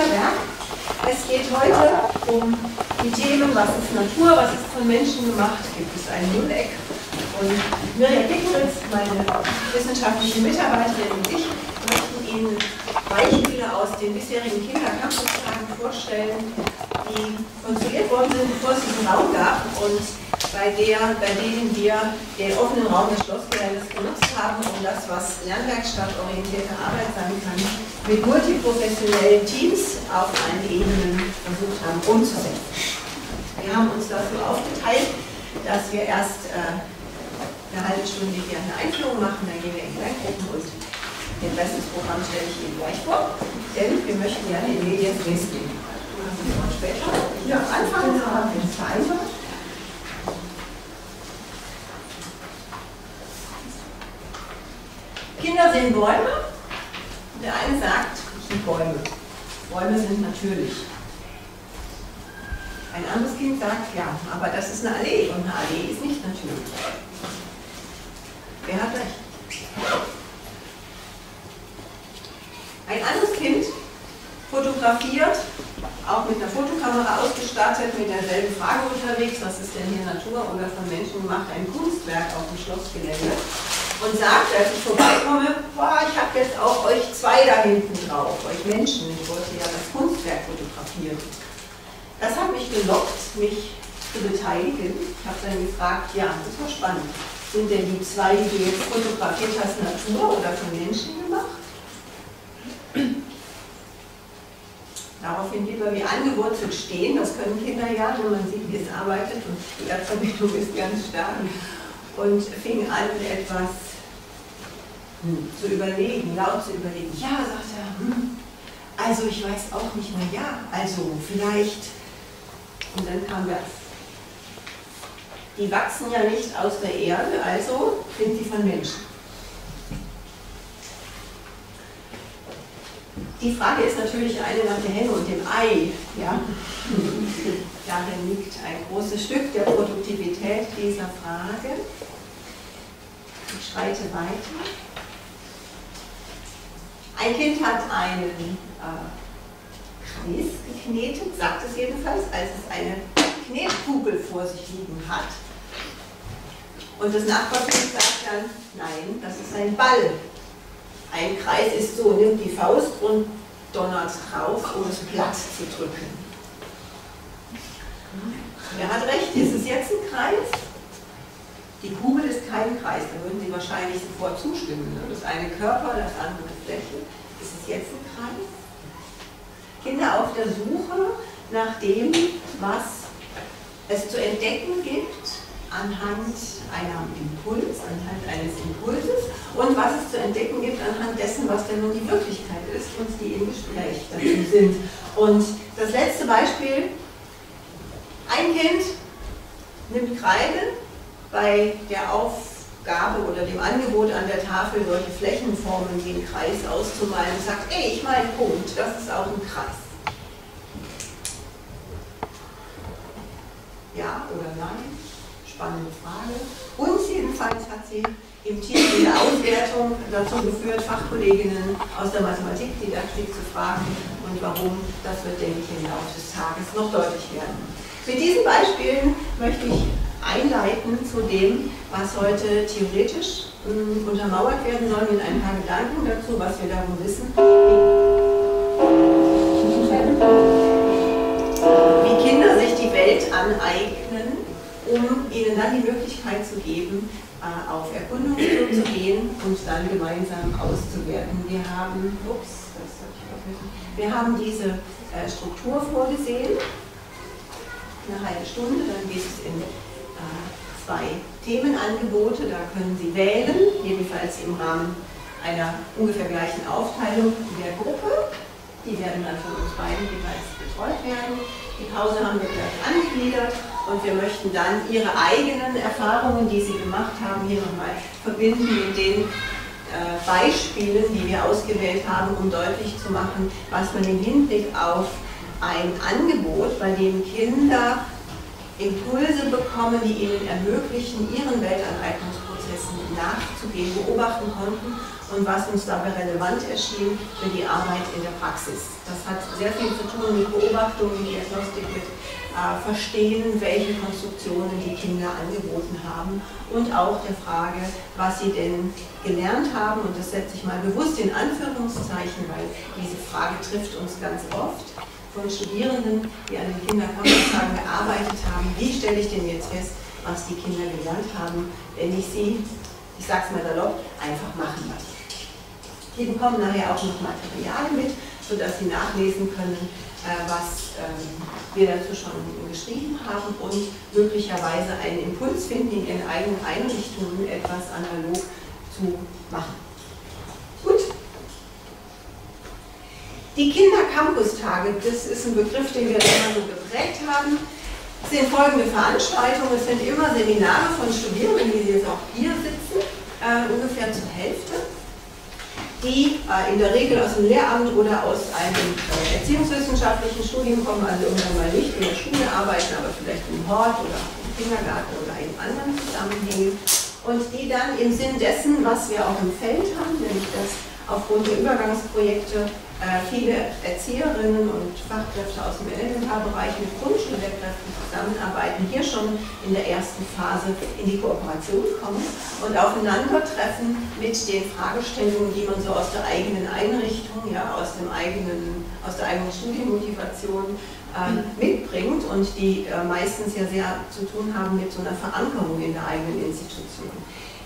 Kinderwerk. Es geht heute um die Themen, was ist Natur, was ist von Menschen gemacht, gibt es ein Nulleck. Und Mirja Dickritz, meine wissenschaftliche Mitarbeiterin und ich, möchten Ihnen Beispiele aus den bisherigen Kindercampus-Tagen vorstellen, die konstruiert worden sind, bevor es diesen Raum gab und bei, der, bei denen wir den offenen Raum des Schlossgeländes genutzt haben, um das, was Lernwerkstattorientierte Arbeit sein kann, mit multiprofessionellen Teams auf allen Ebenen versucht haben umzusetzen. Wir haben uns dazu aufgeteilt, dass wir erst äh, eine halbe Stunde hier eine Einführung machen, dann gehen wir in Kleingruppen und den Rest des Programms stelle ich Ihnen gleich vor, denn wir möchten ja in Medias Res gehen. Später. Ja, anfangen haben wir es vereinbart. Kinder sehen Bäume. Der eine sagt, ich liebe Bäume. Bäume sind natürlich. Ein anderes Kind sagt, ja, aber das ist eine Allee und eine Allee ist nicht natürlich. Wer hat recht? Ein anderes Kind fotografiert, auch mit einer Fotokamera ausgestattet, mit derselben Frage unterwegs, was ist denn hier Natur oder von Menschen gemacht, ein Kunstwerk auf dem Schlossgelände und sagt, als ich vorbeikomme, boah, ich habe jetzt auch euch zwei da hinten drauf, euch Menschen, ich wollte ja das Kunstwerk fotografieren. Das hat mich gelockt, mich zu beteiligen. Ich habe dann gefragt, ja, das war spannend. Sind denn die zwei, die du jetzt fotografiert hast, Natur oder von Menschen gemacht? Daraufhin lieber wie angewurzelt stehen, das können Kinder ja, wenn man sieht, wie es arbeitet und die Erdverbindung ist ganz stark. Und fing an, etwas zu überlegen, laut zu überlegen. Ja, sagt er, hm, also ich weiß auch nicht mehr, ja, also vielleicht. Und dann kam das. Die wachsen ja nicht aus der Erde, also sind sie von Menschen. Die Frage ist natürlich eine nach der Henne und dem Ei. Ja? Darin liegt ein großes Stück der Produktivität dieser Frage. Ich schreite weiter. Ein Kind hat einen äh, Kreis geknetet, sagt es jedenfalls, als es eine Knetkugel vor sich liegen hat. Und das Nachbarkind sagt dann, nein, das ist ein Ball. Ein Kreis ist so, nimmt die Faust und donnert drauf, um es platt zu drücken. Wer hat recht? Ist es jetzt ein Kreis? Die Kugel ist kein Kreis, da würden Sie wahrscheinlich sofort zustimmen. Ne? Das eine Körper, das andere Fläche. Ist es jetzt ein Kreis? Kinder auf der Suche nach dem, was es zu entdecken gibt, anhand einer Impuls, anhand eines Impulses und was es zu entdecken gibt anhand dessen, was denn nun die Wirklichkeit ist und die im Gespräch dazu sind. Und das letzte Beispiel, ein Kind nimmt Kreide, bei der Aufgabe oder dem Angebot an der Tafel solche Flächenformen wie einen Kreis auszumalen sagt, ey, ich meine Punkt, das ist auch ein Kreis. Ja oder nein? Spannende Frage. Uns jedenfalls hat sie im in der Auswertung dazu geführt, Fachkolleginnen aus der Mathematikdidaktik zu fragen und warum, das wird, denke ich, im Laufe des Tages noch deutlich werden. Mit diesen Beispielen möchte ich einleiten zu dem, was heute theoretisch äh, untermauert werden soll, mit ein paar Gedanken dazu, was wir darum wissen, wie Kinder sich die Welt aneignen, um ihnen dann die Möglichkeit zu geben, äh, auf Erkundungstour zu gehen und dann gemeinsam auszuwerten. Wir haben, ups, wir haben diese äh, Struktur vorgesehen, eine halbe Stunde, dann geht es in zwei Themenangebote, da können Sie wählen, jedenfalls im Rahmen einer ungefähr gleichen Aufteilung der Gruppe. Die werden dann von uns beiden jeweils betreut werden. Die Pause haben wir gleich angegliedert und wir möchten dann Ihre eigenen Erfahrungen, die Sie gemacht haben, hier nochmal verbinden mit den äh, Beispielen, die wir ausgewählt haben, um deutlich zu machen, was man im Hinblick auf ein Angebot, bei dem Kinder Impulse bekommen, die ihnen ermöglichen, ihren Weltaneignungsprozess Ansätzen nachzugehen, beobachten konnten und was uns dabei relevant erschien für die Arbeit in der Praxis. Das hat sehr viel zu tun mit Beobachtung, mit Diagnostik, mit äh, Verstehen, welche Konstruktionen die Kinder angeboten haben und auch der Frage, was sie denn gelernt haben. Und das setze ich mal bewusst in Anführungszeichen, weil diese Frage trifft uns ganz oft von Studierenden, die an den Kindercampus-Tagen gearbeitet haben. Wie stelle ich denn jetzt fest, was die Kinder gelernt haben, wenn ich sie, ich sage es mal salopp, einfach machen lasse? Die bekommen nachher auch noch Material mit, sodass sie nachlesen können, äh, was ähm, wir dazu schon geschrieben haben und möglicherweise einen Impuls finden, in ihren eigenen Einrichtungen etwas analog zu machen. Gut. Die Kindercampus-Tage, das ist ein Begriff, den wir immer so geprägt haben, sind folgende Veranstaltungen. Es sind immer Seminare von Studierenden, sie jetzt auch hier sitzen, äh, ungefähr zur Hälfte die äh, in der Regel aus dem Lehramt oder aus einem äh, erziehungswissenschaftlichen Studium kommen, also irgendwann mal nicht in der Schule arbeiten, aber vielleicht im Hort oder im Kindergarten oder in anderen Zusammenhängen und die dann im Sinn dessen, was wir auch im Feld haben, nämlich dass aufgrund der Übergangsprojekte äh, viele Erzieherinnen und Fachkräfte aus dem Elementarbereich mit Grundschullehrkräften zusammenarbeiten, hier schon in der ersten Phase in die Kooperation kommen und aufeinandertreffen mit den Fragestellungen, die man so aus der eigenen Einrichtung, ja, aus, dem eigenen, aus der eigenen Studienmotivation ähm, mitbringt und die äh, meistens ja sehr zu tun haben mit so einer Verankerung in der eigenen Institution.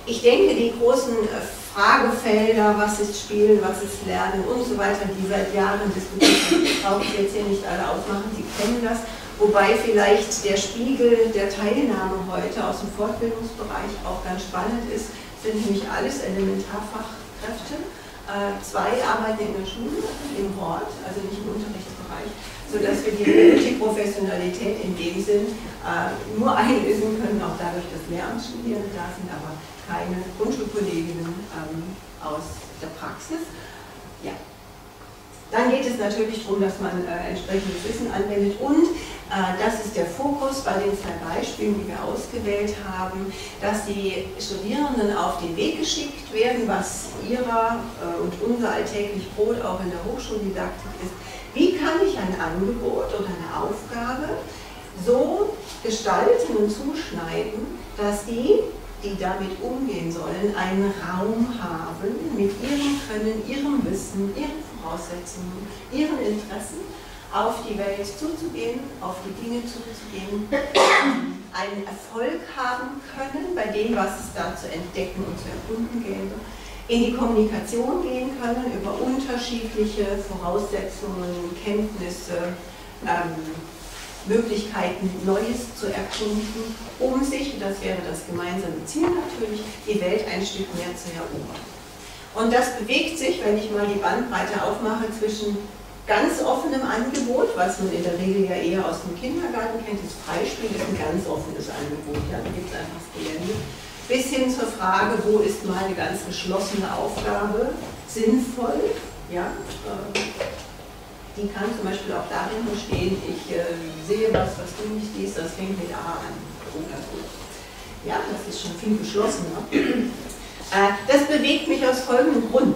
Ich denke, die großen äh, Fragefelder, was ist Spielen, was ist Lernen und so weiter, die seit Jahren diskutiert werden, brauche ich jetzt hier nicht alle aufmachen, Sie kennen das. Wobei vielleicht der Spiegel der Teilnahme heute aus dem Fortbildungsbereich auch ganz spannend ist, sind nämlich alles Elementarfachkräfte. Äh, zwei arbeiten in der Schule, im Hort, also nicht im Unterrichtsbereich, sodass wir die Multiprofessionalität in dem Sinn äh, nur einlösen können, auch dadurch, dass Lehramtsstudierende da sind, aber keine Grundschulkolleginnen ähm, aus der Praxis. Ja. Dann geht es natürlich darum, dass man äh, entsprechendes Wissen anwendet und das ist der Fokus bei den zwei Beispielen, die wir ausgewählt haben, dass die Studierenden auf den Weg geschickt werden, was ihrer äh, und unser alltäglich Brot auch in der Hochschuldidaktik ist. Wie kann ich ein Angebot oder eine Aufgabe so gestalten und zuschneiden, dass die die damit umgehen sollen, einen Raum haben mit ihrem Können, ihrem Wissen, ihren Voraussetzungen, ihren Interessen auf die Welt zuzugehen, auf die Dinge zuzugehen, einen Erfolg haben können bei dem, was es da zu entdecken und zu erkunden gäbe, in die Kommunikation gehen können über unterschiedliche Voraussetzungen, Kenntnisse, ähm, Möglichkeiten, Neues zu erkunden, um sich, das wäre das gemeinsame Ziel natürlich, die Welt ein Stück mehr zu erobern. Und das bewegt sich, wenn ich mal die Bandbreite aufmache, zwischen ganz offenem Angebot, was man in der Regel ja eher aus dem Kindergarten kennt, das Freispiel ist ein ganz offenes Angebot, ja, da gibt es einfach das Gelände, bis hin zur Frage, wo ist meine ganz geschlossene Aufgabe sinnvoll, ja, äh, die kann zum Beispiel auch darin bestehen, ich äh, sehe was, was du nicht siehst, das fängt mit A an. Oder so. Ja, das ist schon viel geschlossener. Äh, das bewegt mich aus folgendem Grund.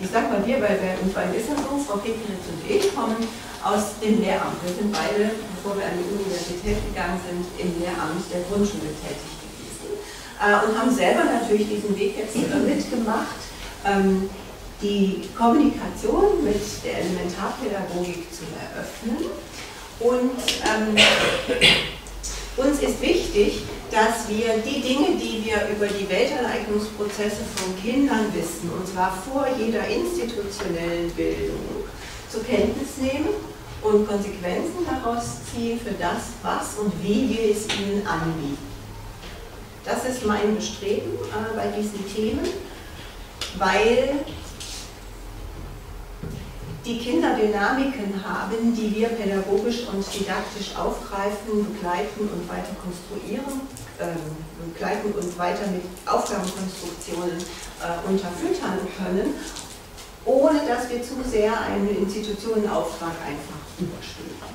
Ich sage mal wir, weil wir uns ist so, Frau Pekeritz und ich kommen aus dem Lehramt. Wir sind beide, bevor wir an die Universität gegangen sind, im Lehramt der Grundschule tätig gewesen. Äh, und haben selber natürlich diesen Weg jetzt mitgemacht. Ähm, die Kommunikation mit der Elementarpädagogik zu eröffnen. Und ähm, uns ist wichtig, dass wir die Dinge, die wir über die Weltaneignungsprozesse von Kindern wissen, und zwar vor jeder institutionellen Bildung, zur Kenntnis nehmen und Konsequenzen daraus ziehen für das, was und wie wir es ihnen anbieten. Das ist mein Bestreben äh, bei diesen Themen, weil die Kinder Dynamiken haben, die wir pädagogisch und didaktisch aufgreifen, begleiten und weiter konstruieren, äh, begleiten und weiter mit Aufgabenkonstruktionen äh, unterfüttern können, ohne dass wir zu sehr einen Institutionenauftrag einfach überstülpen.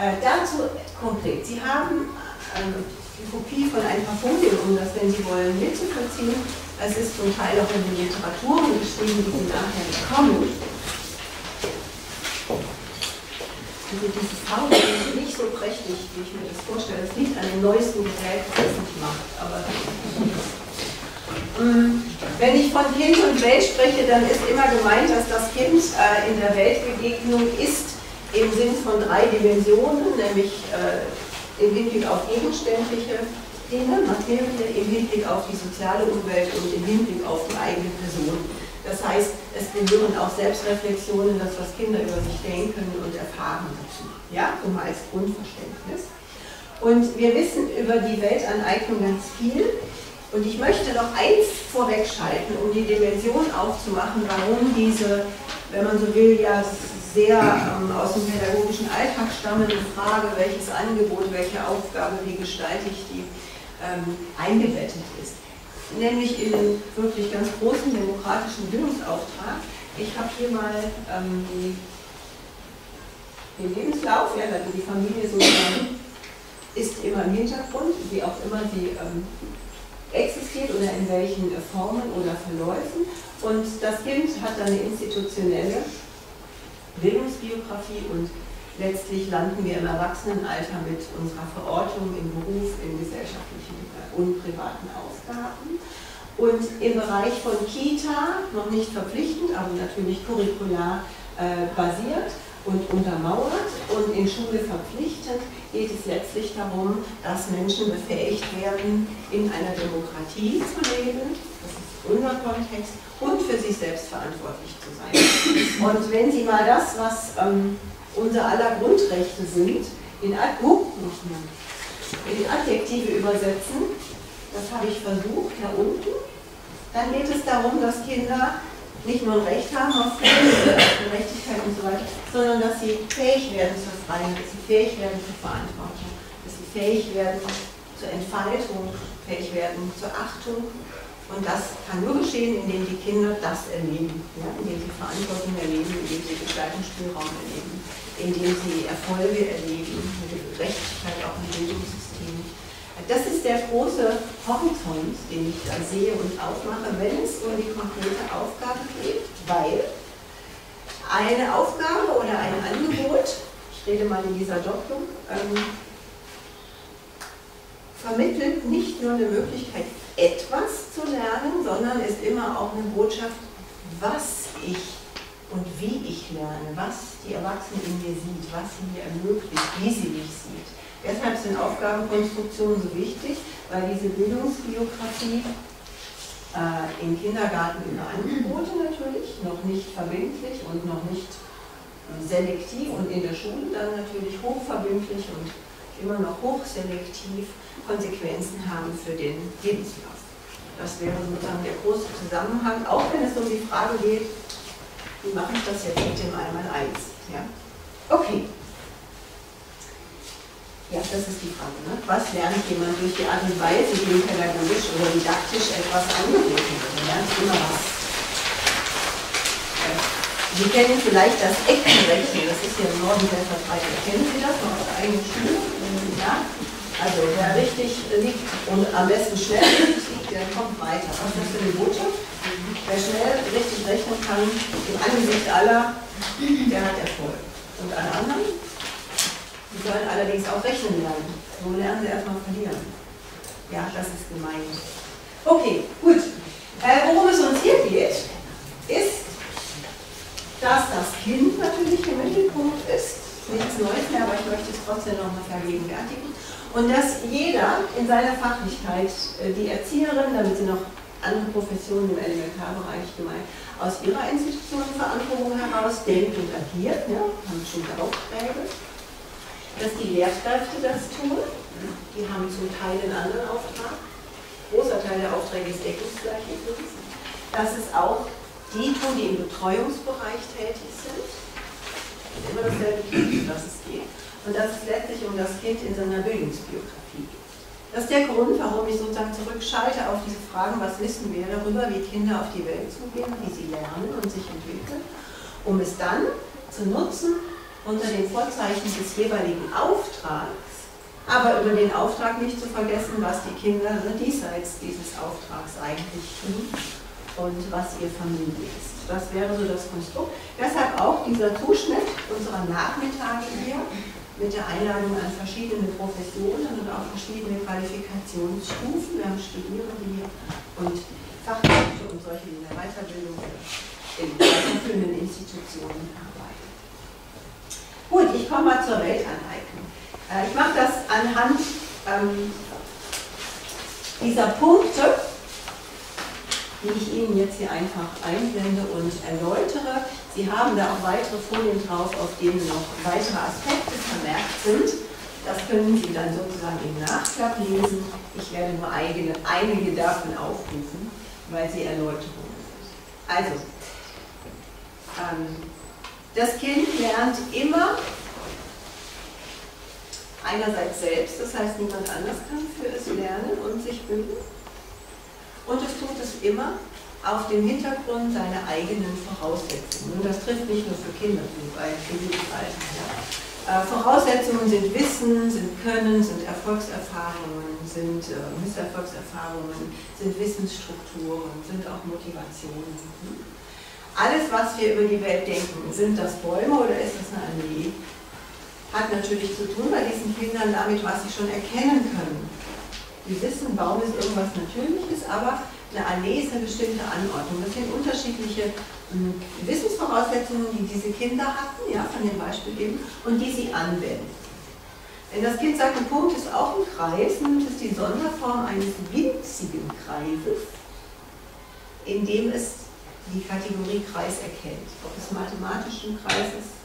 Äh, dazu konkret, Sie haben ähm, die Kopie von ein paar Folien, um das, wenn Sie wollen, mitzuvollziehen. Es ist zum Teil auch in den Literaturen geschrieben, die Sie nachher bekommen. Also dieses Farbe ist nicht so prächtig, wie ich mir das vorstelle. Es liegt an dem neuesten Gerät, das es nicht macht. Aber mm, wenn ich von Kind und Welt spreche, dann ist immer gemeint, dass das Kind äh, in der Weltbegegnung ist im Sinn von drei Dimensionen, nämlich äh, im Hinblick auf gegenständliche Dinge, Materie, im Hinblick auf die soziale Umwelt und im Hinblick auf die eigene Person. Das heißt, es gehören auch Selbstreflexionen, das, was Kinder über sich denken und erfahren dazu. Ja, so mal als Grundverständnis. Und wir wissen über die Weltaneignung ganz viel. Und ich möchte noch eins vorwegschalten, um die Dimension aufzumachen, warum diese, wenn man so will, ja sehr ähm, aus dem pädagogischen Alltag stammende Frage, welches Angebot, welche Aufgabe, wie gestalte ich die, ähm, eingebettet ist nämlich in wirklich ganz großen demokratischen Bildungsauftrag. Ich habe hier mal ähm, die, den Lebenslauf, ja, also die Familie sozusagen ist immer im Hintergrund, wie auch immer sie ähm, existiert oder in welchen Formen oder Verläufen. Und das Kind hat dann eine institutionelle Bildungsbiografie und letztlich landen wir im Erwachsenenalter mit unserer Verortung im Beruf, in gesellschaftlichen und privaten Aufgaben. Und im Bereich von Kita, noch nicht verpflichtend, aber natürlich curricular äh, basiert und untermauert und in Schule verpflichtend, geht es letztlich darum, dass Menschen befähigt werden, in einer Demokratie zu leben, das ist unser Kontext, und für sich selbst verantwortlich zu sein. Und wenn Sie mal das, was ähm, unser aller Grundrechte sind, in, oh, in Adjektive übersetzen, das habe ich versucht, da unten, dann geht es darum, dass Kinder nicht nur ein Recht haben auf Gerechtigkeit und so weiter, sondern dass sie fähig werden zur Freiheit, dass sie fähig werden zur Verantwortung, dass sie fähig werden zur Entfaltung, fähig werden zur Achtung. Und das kann nur geschehen, indem die Kinder das erleben, ja? indem sie Verantwortung erleben, indem sie Gestaltungsspielraum erleben, indem sie Erfolge erleben, Gerechtigkeit auch im Bildungssystem das ist der große Horizont, den ich da sehe und aufmache, wenn es um die konkrete Aufgabe geht, weil eine Aufgabe oder ein Angebot, ich rede mal in dieser Doppelung, ähm, vermittelt nicht nur eine Möglichkeit, etwas zu lernen, sondern ist immer auch eine Botschaft, was ich und wie ich lerne, was die Erwachsene in mir sieht, was sie mir ermöglicht, wie sie mich sieht. Deshalb sind Aufgabenkonstruktionen so wichtig, weil diese Bildungsbiografie äh, im Kindergarten über Angebote natürlich, noch nicht verbindlich und noch nicht äh, selektiv und in der Schule dann natürlich hochverbindlich und immer noch hochselektiv Konsequenzen haben für den Lebenslauf. Das wäre sozusagen der große Zusammenhang, auch wenn es um die Frage geht, wie mache ich das jetzt mit dem Einmaleins? Ja? Okay. Ja, das ist die Frage. Ne? Was lernt jemand durch die Art und Weise, wie pädagogisch oder didaktisch etwas angeboten wird? Man lernt immer was. Sie kennen vielleicht das Eckenrechnen, das ist hier im Norden sehr verbreitet. Kennen Sie das noch aus der eigenen Schule? Ja? Also wer richtig liegt und am besten schnell liegt, der kommt weiter. Was ist das für eine Botschaft? Wer schnell richtig rechnen kann, im Angesicht aller, der hat Erfolg. Und alle anderen? Sie sollen allerdings auch rechnen lernen. So lernen sie erstmal verlieren. Ja, das ist gemeint. Okay, gut. Äh, worum es uns hier geht, ist, dass das Kind natürlich im Mittelpunkt ist. Nichts Neues mehr, aber ich möchte es trotzdem nochmal vergegenwärtigen. Und dass jeder in seiner Fachlichkeit, äh, die Erzieherin, damit sie noch andere Professionen im Elementarbereich gemeint, aus ihrer Institutionenverantwortung heraus denkt und agiert, ja, haben bestimmte Aufträge dass die Lehrkräfte das tun. Die haben zum Teil einen anderen Auftrag. Großer Teil der Aufträge ist deckungsgleich übrigens. Dass es auch die tun, die im Betreuungsbereich tätig sind. Immer dasselbe Kind, was es geht. Und dass es letztlich um das Kind in seiner Bildungsbiografie geht. Das ist der Grund, warum ich sozusagen zurückschalte auf diese Fragen, was wissen wir darüber, wie Kinder auf die Welt zugehen, wie sie lernen und sich entwickeln, um es dann zu nutzen, unter den Vorzeichen des jeweiligen Auftrags aber über den Auftrag nicht zu vergessen, was die Kinder diesseits dieses Auftrags eigentlich tun und was ihr Familie ist. Das wäre so das Konstrukt. Deshalb auch dieser Zuschnitt unserer Nachmittage hier mit der Einladung an verschiedene Professionen und auch verschiedene Qualifikationsstufen. Wir haben Studierende hier und Fachkräfte und solche, in der Weiterbildung in weiterführenden Institutionen arbeiten. Gut, ich komme mal zur Weltaneignung. Äh, ich mache das anhand ähm, dieser Punkte, die ich Ihnen jetzt hier einfach einblende und erläutere. Sie haben da auch weitere Folien drauf, auf denen noch weitere Aspekte vermerkt sind. Das können Sie dann sozusagen im Nachklapp lesen. Ich werde nur eigene, einige davon aufrufen, weil sie Erläuterungen sind. Also, ähm, das Kind lernt immer einerseits selbst, das heißt niemand anders kann für es lernen und sich bilden. Und es tut es immer auf dem Hintergrund seiner eigenen Voraussetzungen. Und das trifft nicht nur für Kinder bei jedem Alter. Ja. Äh, Voraussetzungen sind Wissen, sind Können, sind Erfolgserfahrungen, sind äh, Misserfolgserfahrungen, sind Wissensstrukturen, sind auch Motivationen. Hm? Alles, was wir über die Welt denken, sind das Bäume oder ist das eine Allee? hat natürlich zu tun bei diesen Kindern damit, was sie schon erkennen können. Die wissen, Baum ist irgendwas Natürliches, aber eine Allee ist eine bestimmte Anordnung. Das sind unterschiedliche hm, Wissensvoraussetzungen, die diese Kinder hatten, ja, von dem Beispiel eben, und die sie anwenden. Wenn das Kind sagt, ein Punkt ist auch ein Kreis, nimmt es die Sonderform eines winzigen Kreises, in dem es die Kategorie Kreis erkennt. Ob es mathematisch ein Kreis ist,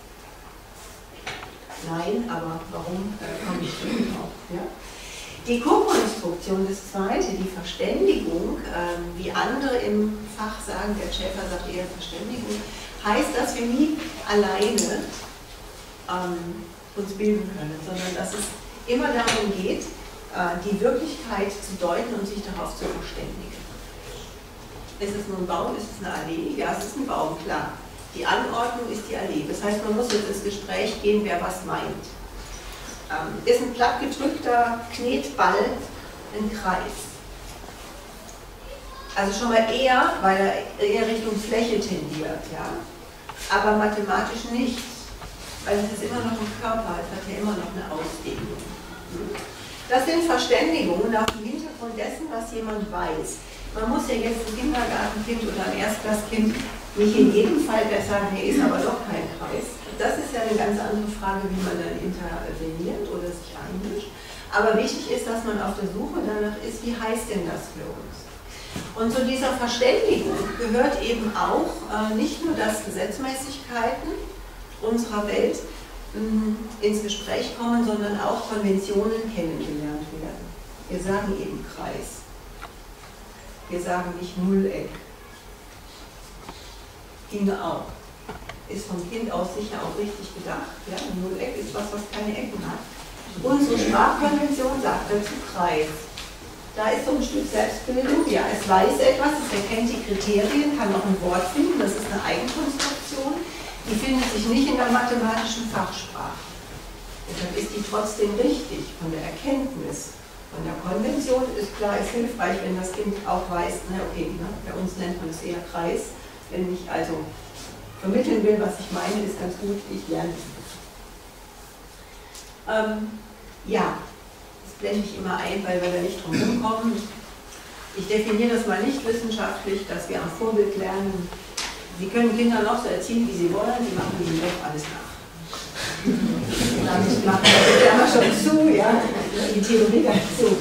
Nein, aber warum äh, komme ich drauf? Ja? Die Co-Konstruktion, das zweite, die Verständigung, äh, wie andere im Fach sagen, der Schäfer sagt eher Verständigung, heißt, dass wir nie alleine ähm, uns bilden können, sondern dass es immer darum geht, äh, die Wirklichkeit zu deuten und sich darauf zu verständigen. Ist es nun ein Baum, ist es eine Allee? Ja, es ist ein Baum, klar. Die Anordnung ist die Allee. Das heißt, man muss jetzt ins Gespräch gehen, wer was meint. Ähm, ist ein plattgedrückter Knetball ein Kreis? Also schon mal eher, weil er eher Richtung Fläche tendiert, ja. Aber mathematisch nicht, weil es ist immer noch ein Körper, es hat ja immer noch eine Ausdehnung. Das sind Verständigungen nach dem Hintergrund dessen, was jemand weiß. Man muss ja jetzt ein Kindergartenkind oder ein Erstklasskind nicht in jedem Fall besser, nee, ist aber doch kein Kreis. Das ist ja eine ganz andere Frage, wie man dann interveniert oder sich einmischt. Aber wichtig ist, dass man auf der Suche danach ist, wie heißt denn das für uns? Und zu dieser Verständigung gehört eben auch äh, nicht nur, dass Gesetzmäßigkeiten unserer Welt äh, ins Gespräch kommen, sondern auch Konventionen kennengelernt werden. Wir sagen eben Kreis. Wir sagen nicht Nulleck ginge auch. Ist vom Kind aus sicher auch richtig gedacht. Ja? Ein Nulleck ist was, was keine Ecken hat. Unsere Sprachkonvention sagt dazu Kreis. Da ist so ein Stück Selbstbildung, ja, es weiß etwas, es erkennt die Kriterien, kann noch ein Wort finden, das ist eine Eigenkonstruktion, die findet sich nicht in der mathematischen Fachsprache. Deshalb ist die trotzdem richtig von der Erkenntnis. Von der Konvention ist klar, ist hilfreich, wenn das Kind auch weiß, na okay, ne, bei uns nennt man es eher Kreis, wenn ich also vermitteln will, was ich meine, ist ganz gut, ich lerne es. Ähm, ja, das blende ich immer ein, weil wir da nicht drum kommen. Ich definiere das mal nicht wissenschaftlich, dass wir am Vorbild lernen. Sie können Kinder noch so erziehen, wie sie wollen, sie machen ihnen doch alles nach. Damit machen wir das schon zu, ja, die Theorie dazu.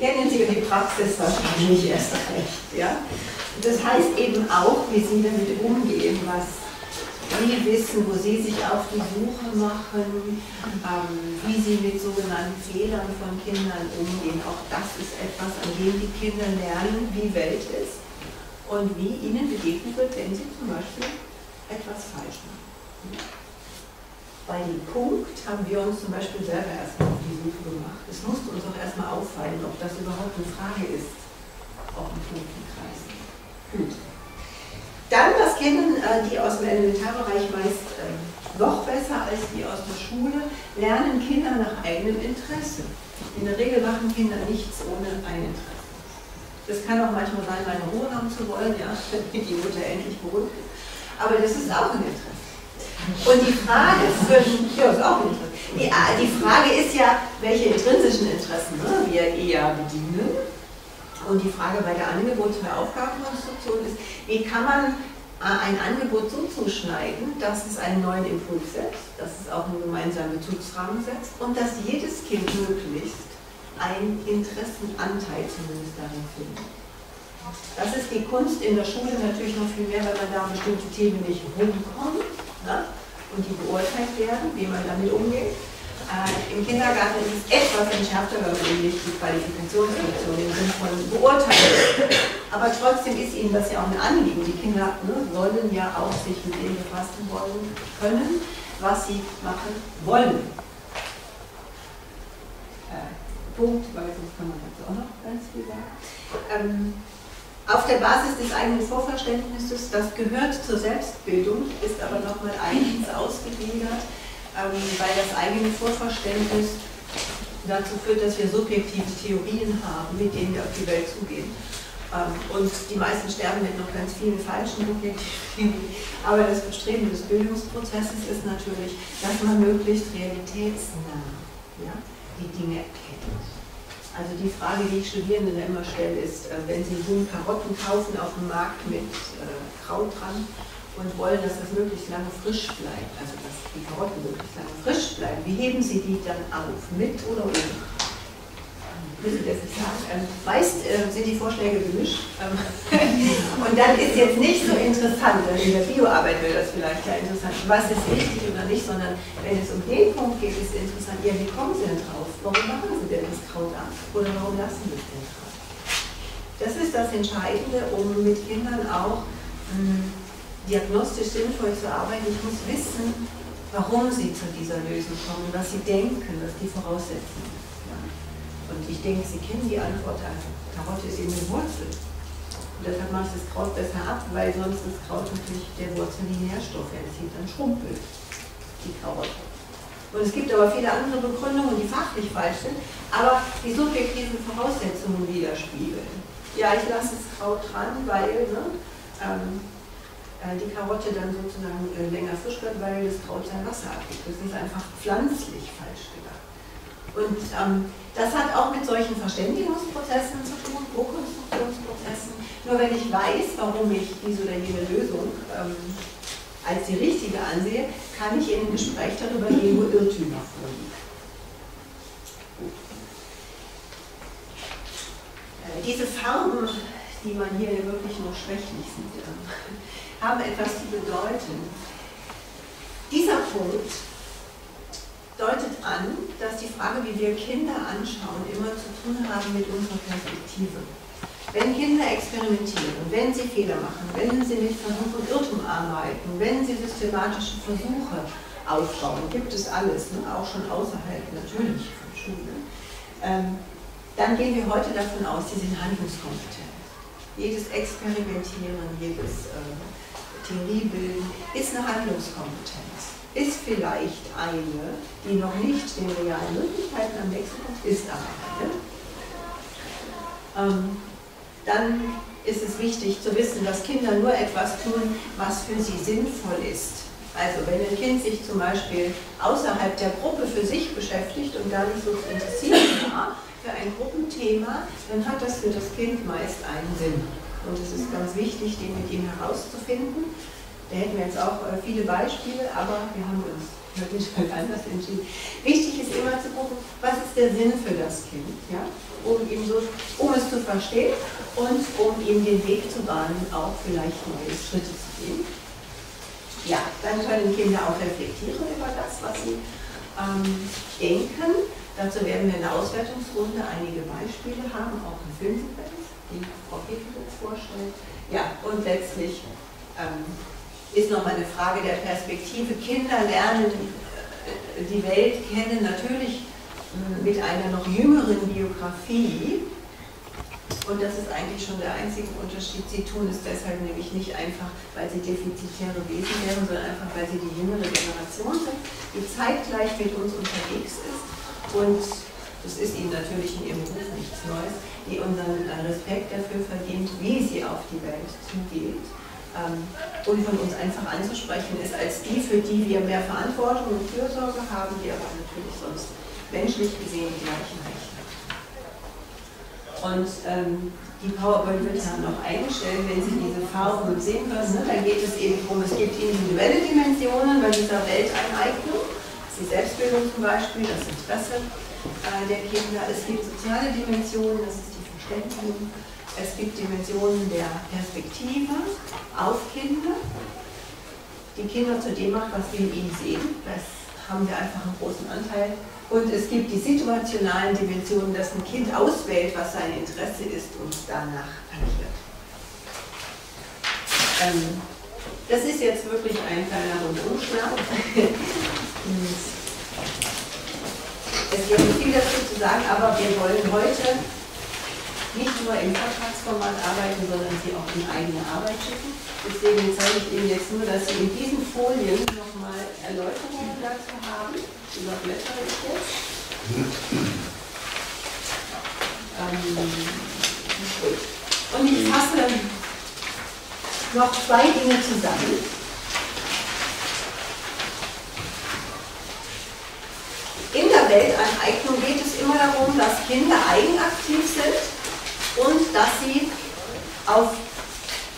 Kennen Sie die Praxis wahrscheinlich erst recht, ja. Das heißt eben auch, wie Sie damit umgehen, was Sie wissen, wo Sie sich auf die Suche machen, ähm, wie Sie mit sogenannten Fehlern von Kindern umgehen. Auch das ist etwas, an dem die Kinder lernen, wie Welt ist und wie ihnen begegnet wird, wenn sie zum Beispiel etwas falsch machen. Bei dem Punkt haben wir uns zum Beispiel selber erstmal auf die Suche gemacht. Es musste uns auch erstmal auffallen, ob das überhaupt eine Frage ist, ob ein Punkt im Kreis ist. Dann, das kennen äh, die aus dem Elementarbereich meist äh, noch besser als die aus der Schule, lernen Kinder nach eigenem Interesse. In der Regel machen Kinder nichts ohne ein Interesse. Das kann auch manchmal sein, meine Ruhe haben zu wollen, ja, wenn die Mutter endlich beruhigt ist. Aber das ist auch ein Interesse. Und die Frage für, ja, ist auch ein Interesse. Die, ah, die Frage ist ja, welche intrinsischen Interessen ne, wir eher bedienen. Und die Frage bei der Angebots- und Aufgabenkonstruktion ist, wie kann man ein Angebot so zuschneiden, dass es einen neuen Impuls setzt, dass es auch einen gemeinsamen Bezugsrahmen setzt und dass jedes Kind möglichst einen Interessenanteil zumindest darin findet. Das ist die Kunst in der Schule natürlich noch viel mehr, weil man da bestimmte Themen nicht rumkommt ne? und die beurteilt werden, wie man damit umgeht. Äh, Im Kindergarten ist es etwas entschärfter, weil man nicht die Qualifikationsfunktion im Sinne von beurteilt. Aber trotzdem ist ihnen das ja auch ein Anliegen. Die Kinder ne, sollen ja auch sich mit dem befassen wollen können, was sie machen wollen. Äh, Punkt, weil sonst kann man dazu auch noch ganz viel sagen. Ähm, auf der Basis des eigenen Vorverständnisses, das gehört zur Selbstbildung, ist aber nochmal eins ausgegliedert weil das eigene Vorverständnis dazu führt, dass wir subjektive Theorien haben, mit denen wir auf die Welt zugehen. Ähm, und die meisten sterben mit noch ganz vielen falschen subjektiven Theorien. Aber das Bestreben des Bildungsprozesses ist natürlich, dass man möglichst realitätsnah ja, die Dinge erkennt. Also die Frage, die ich Studierenden immer stelle, ist, äh, wenn sie nun Karotten kaufen auf dem Markt mit äh, Kraut dran, und wollen, dass das möglichst lange frisch bleibt, also dass die Karotten möglichst lange frisch bleiben, wie heben Sie die dann auf? Mit oder ohne? Müssen Sie? Ähm, meist äh, sind die Vorschläge gemischt. Ähm, und dann ist jetzt nicht so interessant, in der Bioarbeit wäre das vielleicht ja interessant, was ist richtig oder nicht, sondern wenn es um den Punkt geht, ist interessant, ja, wie kommen Sie denn drauf? Warum machen Sie denn das Kraut ab? Oder warum lassen Sie es denn drauf? Das ist das Entscheidende, um mit Kindern auch mh, diagnostisch sinnvoll zu arbeiten. Ich muss wissen, warum sie zu dieser Lösung kommen, was sie denken, was die Voraussetzungen. Ja. Und ich denke, Sie kennen die Antwort, also Karotte ist eben eine Wurzel. Und deshalb mache ich das Kraut besser ab, weil sonst das Kraut natürlich der Wurzel die Nährstoffe entzieht, dann schrumpelt die Karotte. Und es gibt aber viele andere Begründungen, die fachlich falsch sind, aber die subjektiven Voraussetzungen widerspiegeln. Ja, ich lasse das Kraut dran, weil ne, ähm, äh, die Karotte dann sozusagen äh, länger frisch wird, weil das Kraut sein Wasser abgibt. Das ist einfach pflanzlich falsch gedacht. Und ähm, das hat auch mit solchen Verständigungsprozessen zu tun, Co-Konstruktionsprozessen. Nur wenn ich weiß, warum ich diese oder jene Lösung ähm, als die richtige ansehe, kann ich in ein Gespräch darüber gehen, wo Irrtümer vorliegen. Äh, diese Farben, die man hier wirklich nur schwächlich sieht, ähm, haben etwas zu bedeuten. Dieser Punkt deutet an, dass die Frage, wie wir Kinder anschauen, immer zu tun haben mit unserer Perspektive. Wenn Kinder experimentieren, wenn sie Fehler machen, wenn sie mit Versuch und Irrtum arbeiten, wenn sie systematische Versuche aufbauen, gibt es alles, ne? auch schon außerhalb natürlich von Schule, ähm, dann gehen wir heute davon aus, sie sind handlungskompetent. Jedes Experimentieren, jedes äh, Theorie bilden, ist eine Handlungskompetenz. Ist vielleicht eine, die noch nicht den realen Möglichkeiten am nächsten kommt, ist aber eine. Ähm, dann ist es wichtig zu wissen, dass Kinder nur etwas tun, was für sie sinnvoll ist. Also wenn ein Kind sich zum Beispiel außerhalb der Gruppe für sich beschäftigt und gar nicht so interessiert war für ein Gruppenthema, dann hat das für das Kind meist einen Sinn. Und es ist ganz wichtig, den mit ihm herauszufinden. Da hätten wir jetzt auch äh, viele Beispiele, aber wir haben uns wirklich mal anders entschieden. Wichtig ist immer zu gucken, was ist der Sinn für das Kind, ja? um, ihm so, um es zu verstehen und um ihm den Weg zu bahnen, auch vielleicht neue Schritte zu gehen. Ja, dann können Kinder auch reflektieren über das, was sie ähm, denken. Dazu werden wir in der Auswertungsrunde einige Beispiele haben, auch eine Filmsequenz die Frau Pekeritz vorstellt. Ja, und letztlich ähm, ist noch eine Frage der Perspektive. Kinder lernen äh, die Welt kennen, natürlich äh, mit einer noch jüngeren Biografie. Und das ist eigentlich schon der einzige Unterschied. Sie tun es deshalb nämlich nicht einfach, weil sie defizitäre Wesen wären, sondern einfach, weil sie die jüngere Generation sind, die zeitgleich mit uns unterwegs ist. Und das ist ihnen natürlich in ihrem Beruf nichts Neues, die unseren äh, Respekt dafür verdient, wie sie auf die Welt zugeht. Ähm, und von uns einfach anzusprechen ist, als die, für die wir mehr Verantwortung und Fürsorge haben, die aber natürlich sonst menschlich gesehen die gleichen Rechte und ähm, die PowerPoint wird ja noch eingestellt, wenn Sie diese Farben sehen können. Ne? Da geht es eben darum, es gibt individuelle Dimensionen bei dieser Welteineignung. Die Selbstbildung zum Beispiel, das Interesse äh, der Kinder. Es gibt soziale Dimensionen, das ist die Verständigung. Es gibt Dimensionen der Perspektive auf Kinder. Die Kinder zu dem macht, was wir in ihnen sehen. Das haben wir einfach einen großen Anteil und es gibt die situationalen Dimensionen, dass ein Kind auswählt, was sein Interesse ist und danach agiert. Ähm, das ist jetzt wirklich ein kleiner Rundumschlag. es gibt viel dazu zu sagen, aber wir wollen heute nicht nur im Vortragsformat arbeiten, sondern Sie auch in eigene Arbeit schicken. Deswegen zeige ich Ihnen jetzt nur, dass Sie in diesen Folien nochmal Erläuterungen dazu haben überblättere ich jetzt. Ähm, und ich fasse noch zwei Dinge zusammen. In der Weltaneignung geht es immer darum, dass Kinder eigenaktiv sind und dass sie auf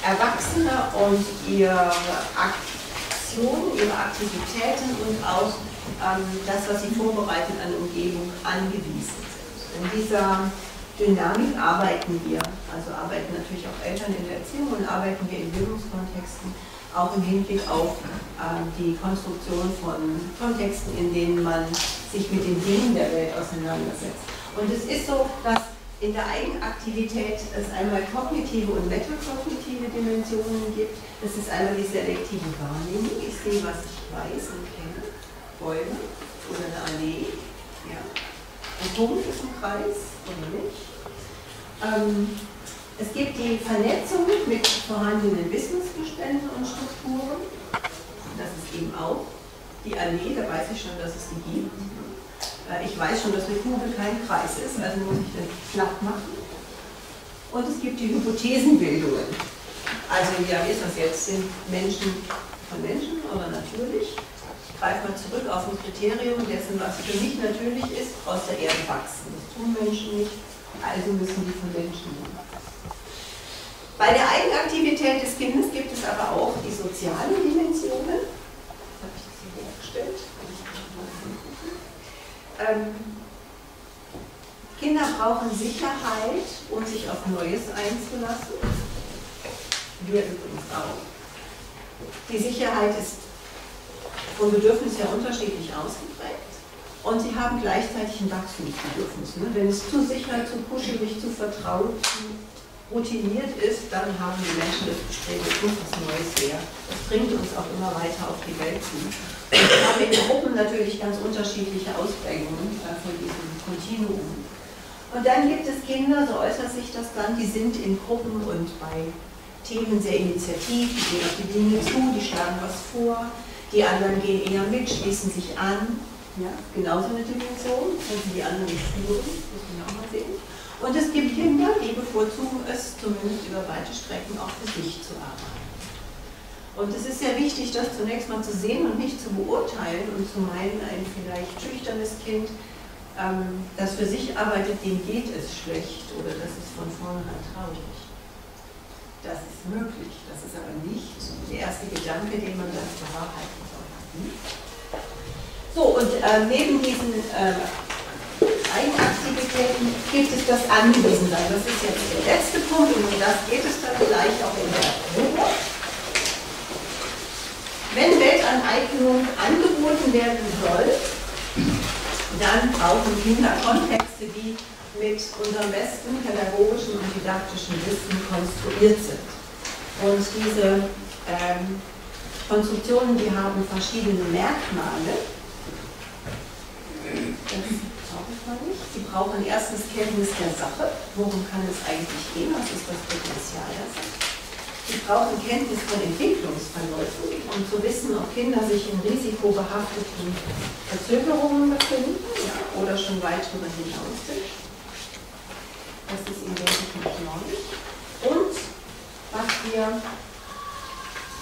Erwachsene und ihre Aktionen, ihre Aktivitäten und auch ähm, das, was sie vorbereiten an Umgebung, angewiesen sind. In dieser Dynamik arbeiten wir, also arbeiten natürlich auch Eltern in der Erziehung und arbeiten wir in Bildungskontexten, auch im Hinblick auf äh, die Konstruktion von Kontexten, in denen man sich mit den Dingen der Welt auseinandersetzt. Und es ist so, dass in der Eigenaktivität es einmal kognitive und metakognitive Dimensionen gibt. Das ist einmal die selektive Wahrnehmung. Ich sehe, was ich weiß und kenne. Bäume oder eine Allee. Ja. Ein Punkt ist ein Kreis oder nicht. Ähm, es gibt die Vernetzung mit vorhandenen Wissensbeständen und Strukturen. Das ist eben auch die Allee, da weiß ich schon, dass es die gibt. Äh, ich weiß schon, dass eine Kugel kein Kreis ist, also muss ich den knapp machen. Und es gibt die Hypothesenbildungen. Also ja, wie ist das jetzt? Sind Menschen von Menschen oder natürlich? greife mal zurück auf ein Kriterium dessen, was für mich natürlich ist, aus der Erde wachsen. Das tun Menschen nicht, also müssen die von Menschen machen. Bei der Eigenaktivität des Kindes gibt es aber auch die sozialen Dimensionen. Das habe ich das hier hochgestellt. Ähm, Kinder brauchen Sicherheit, um sich auf Neues einzulassen. Wir übrigens auch. Die Sicherheit ist und Bedürfnisse ja unterschiedlich ausgeprägt. Und sie haben gleichzeitig ein Wachstumsbedürfnis. Ne? Wenn es zu sicher, zu kuschelig, zu vertraut, zu routiniert ist, dann haben die Menschen das Bestreben, es muss was Neues her. Das bringt uns auch immer weiter auf die Welt zu. Haben in Gruppen natürlich ganz unterschiedliche Ausprägungen äh, von diesem Kontinuum. Und dann gibt es Kinder, so äußert sich das dann, die sind in Gruppen und bei Themen sehr initiativ, die gehen auf die Dinge zu, die schlagen was vor, die anderen gehen eher mit, schließen sich an. Ja, genauso eine Dimension, sie die anderen nicht führen, muss man auch mal sehen. Und es gibt Kinder, die bevorzugen es, zumindest über weite Strecken auch für sich zu arbeiten. Und es ist sehr wichtig, das zunächst mal zu sehen und nicht zu beurteilen und zu meinen, ein vielleicht schüchternes Kind, ähm, das für sich arbeitet, dem geht es schlecht oder das ist von vornherein traurig. Das ist möglich, das ist aber nicht der erste Gedanke, den man dann bearbeiten soll. Hm? So, und äh, neben diesen äh, Eigenaktivitäten gibt es das Angewiesensein. Das ist jetzt der letzte Punkt und um das geht es dann gleich auch in der Probe. Wenn Weltaneignung angeboten werden soll, dann brauchen Kinder Kontexte, die mit unserem besten pädagogischen und didaktischen Wissen konstruiert sind. Und diese ähm, Konstruktionen, die haben verschiedene Merkmale. Das erstmal nicht. Sie brauchen erstens Kenntnis der Sache. Worum kann es eigentlich gehen? Was ist das Potenzial der Sache? Sie brauchen Kenntnis von Entwicklungsverläufen, um zu wissen, ob Kinder sich in risikobehafteten Verzögerungen befinden ja, oder schon weit darüber hinaus sind. Das ist ihnen, nicht neu. Und was wir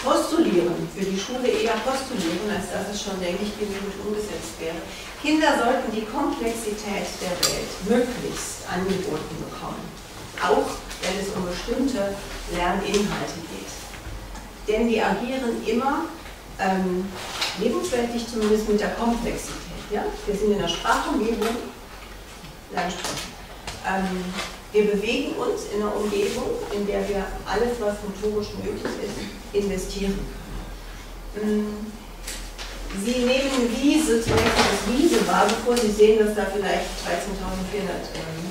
postulieren, für die Schule eher postulieren, als dass es schon, denke ich, genügend umgesetzt wäre. Kinder sollten die Komplexität der Welt möglichst angeboten bekommen, auch wenn es um bestimmte Lerninhalte geht. Denn wir agieren immer ähm, lebensweltlich zumindest mit der Komplexität. Ja? Wir sind in der Sprachumgebung. Ähm, wir bewegen uns in einer Umgebung, in der wir alles, was motorisch möglich ist, investieren können. Mm, Sie nehmen Wiese, zunächst das Wiese wahr, bevor Sie sehen, dass da vielleicht 13.400 ähm,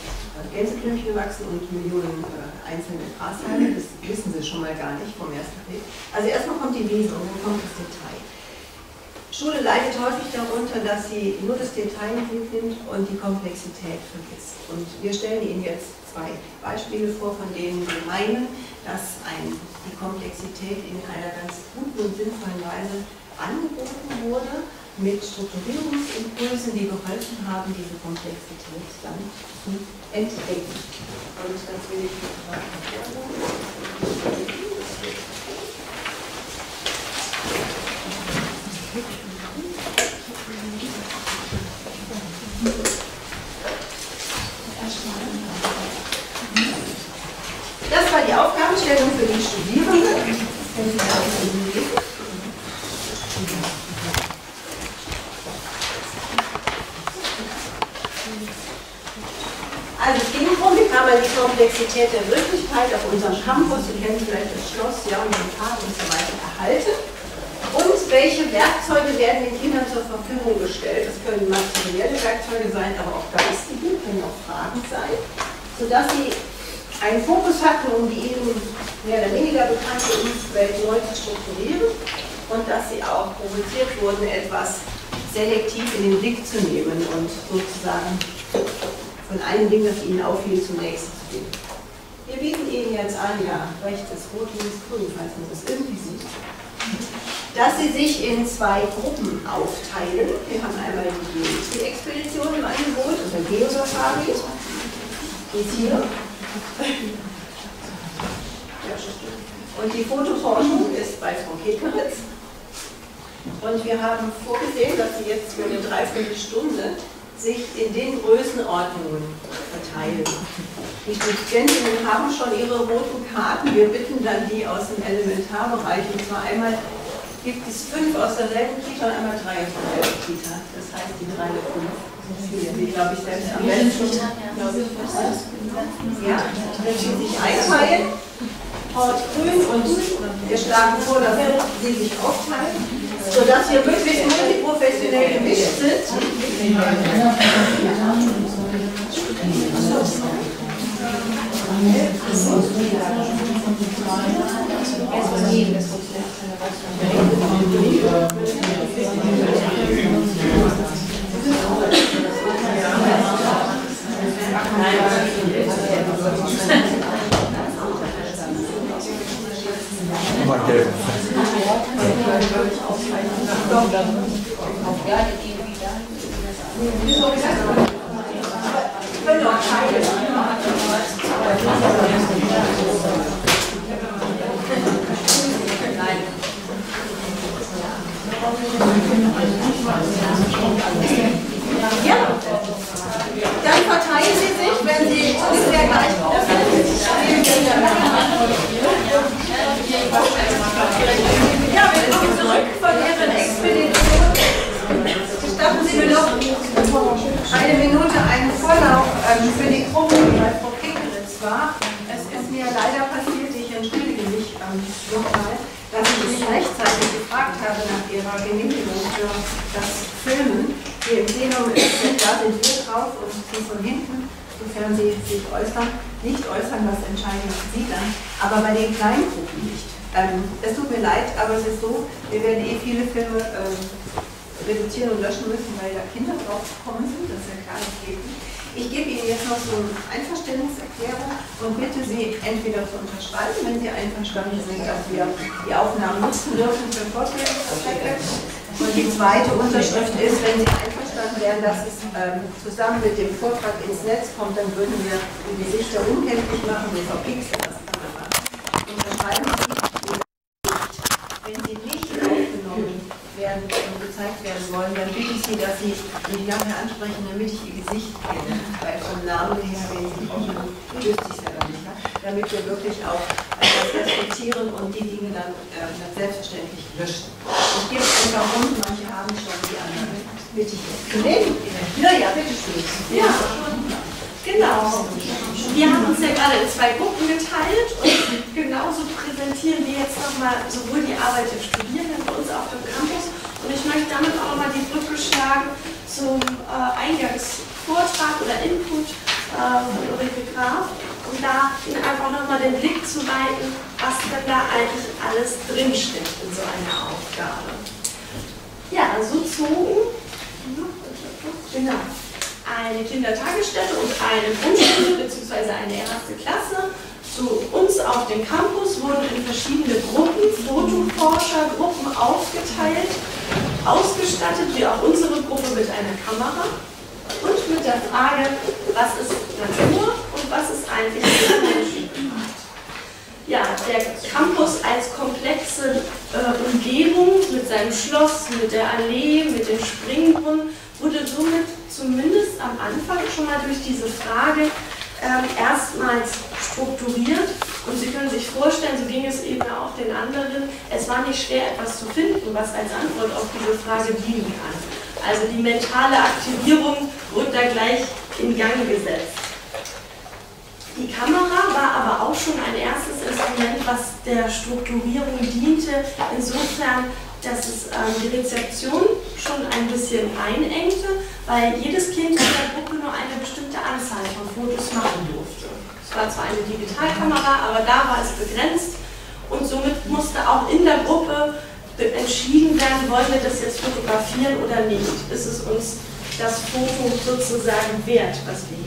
Gänseblümchen wachsen und Millionen äh, einzelne Grashalme. Das wissen Sie schon mal gar nicht vom ersten Blick. Also erstmal kommt die Wiese und dann kommt das Detail. Schule leidet häufig darunter, dass sie nur das Detail nimmt und die Komplexität vergisst. Und wir stellen Ihnen jetzt zwei Beispiele vor, von denen wir meinen, dass ein, die Komplexität in einer ganz guten und sinnvollen Weise angeboten wurde, mit Strukturierungsimpulsen, die geholfen haben, diese Komplexität dann zu entdecken. Und das will ich mit Das war die Aufgabenstellung für die Studierenden. Also es ging darum, wie kann man die Komplexität der Wirklichkeit auf unserem Campus, Sie kennen vielleicht das Schloss, ja, und den Park und so weiter, erhalten. Und welche Werkzeuge werden den Kindern zur Verfügung gestellt? Das können materielle Werkzeuge sein, aber auch geistige, können auch Fragen sein, sodass sie einen Fokus hatten, um die ihnen mehr oder weniger bekannte Umwelt neu zu strukturieren und dass sie auch provoziert wurden, etwas selektiv in den Blick zu nehmen und sozusagen von einem Ding, das Ihnen auffiel, zum nächsten zu gehen. Wir bieten Ihnen jetzt an, ja, rechts ist rot, links grün, falls man das irgendwie sieht, dass Sie sich in zwei Gruppen aufteilen. Wir haben einmal die Geometrie-Expedition im Angebot und der Geosafari. Die ist hier. Und die Fotoforschung ist bei Frau Kekeritz. Und wir haben vorgesehen, dass Sie jetzt für eine Dreiviertelstunde sich in den Größenordnungen verteilen. Die Studentinnen haben schon ihre roten Karten. Wir bitten dann die aus dem Elementarbereich. Und zwar einmal gibt es fünf aus derselben Kita und einmal drei aus derselben Kita. Das heißt, die drei und fünf. Die, glaube ich, selbst am besten. Ja, wenn sie sich einteilen, Port grün und wir schlagen vor, dass sie sich aufteilen sodass wir möglichst multiprofessionell gemischt sind. Okay. Ja, dann verteilen Sie sich, wenn Sie ungefähr gleich Ja, wir kommen zurück von Ihren Expeditionen. Gestatten Sie mir noch eine Minute einen Vorlauf ähm, für die Gruppe, die bei Frau Kekeritz war. Es ist mir leider passiert, ich entschuldige mich ähm, nochmal, dass ich nicht rechtzeitig gefragt habe nach Ihrer Genehmigung für das Filmen. Hier im Plenum ist, da sind wir drauf und Sie von hinten, sofern Sie sich äußern, nicht äußern, was entscheiden Sie dann, aber bei den kleinen Gruppen nicht. Ähm, es tut mir leid, aber es ist so, wir werden eh viele Filme ähm, reduzieren und löschen müssen, weil da Kinder drauf gekommen sind. Das ist ja klar, das geht nicht. Ich gebe Ihnen jetzt noch so eine Einverständniserklärung und bitte Sie entweder zu unterschreiben, wenn Sie einverstanden sind, dass wir die Aufnahmen nutzen dürfen für Vorstellungszwecke. Und die zweite Unterschrift ist, wenn Sie einverstanden wären, dass es ähm, zusammen mit dem Vortrag ins Netz kommt, dann würden wir die Gesichter unkenntlich machen, wir verpixeln das man machen. Unterschreiben Sie, wenn Sie nicht aufgenommen werden und gezeigt werden wollen, dann bitte ich Sie, dass Sie mich nachher ansprechen, damit ich Ihr Gesicht kenne. Weil vom Namen her, wenn Sie kommen, wüsste ich es ja nicht. Ne? Damit wir wirklich auch das respektieren und die Dinge dann, äh, dann selbstverständlich löschen. Ich gebe einfach rum, manche haben schon die anderen. Bitte ich. Ja, ja, bitte. Ja, genau. Wir haben uns ja gerade in zwei Gruppen geteilt und genauso präsentieren wir jetzt nochmal sowohl die Arbeit der Studierenden bei uns auf dem Campus und ich möchte damit auch nochmal die Brücke schlagen zum äh, Eingangsvortrag oder Input äh, von Ulrike Graf um da Ihnen einfach nochmal den Blick zu weiten, was denn da eigentlich alles drinsteckt in so einer Aufgabe. Ja, so zogen genau, eine Kindertagesstätte und eine Grundschule bzw. eine erste Klasse zu uns auf dem Campus wurden in verschiedene Gruppen, Fotoforschergruppen aufgeteilt, ausgestattet, wie auch unsere Gruppe mit einer Kamera und mit der Frage, was ist Natur und was ist eigentlich Menschen gemacht. Ja, der Campus als komplexe äh, Umgebung mit seinem Schloss, mit der Allee, mit dem Springbrunnen wurde somit zumindest am Anfang schon mal durch diese Frage ähm, erstmals strukturiert und Sie können sich vorstellen, so ging es eben auch den anderen, es war nicht schwer etwas zu finden, was als Antwort auf diese Frage dienen kann. Also die mentale Aktivierung wurde da gleich in Gang gesetzt. Die Kamera war aber auch schon ein erstes Instrument, was der Strukturierung diente, insofern, dass es ähm, die Rezeption schon ein bisschen einengte, weil jedes Kind in der Gruppe nur eine bestimmte Anzahl von Fotos machen durfte. Es war zwar eine Digitalkamera, aber da war es begrenzt und somit musste auch in der Gruppe entschieden werden, wollen wir das jetzt fotografieren oder nicht. Ist es uns das Foto sozusagen wert, was wir hier.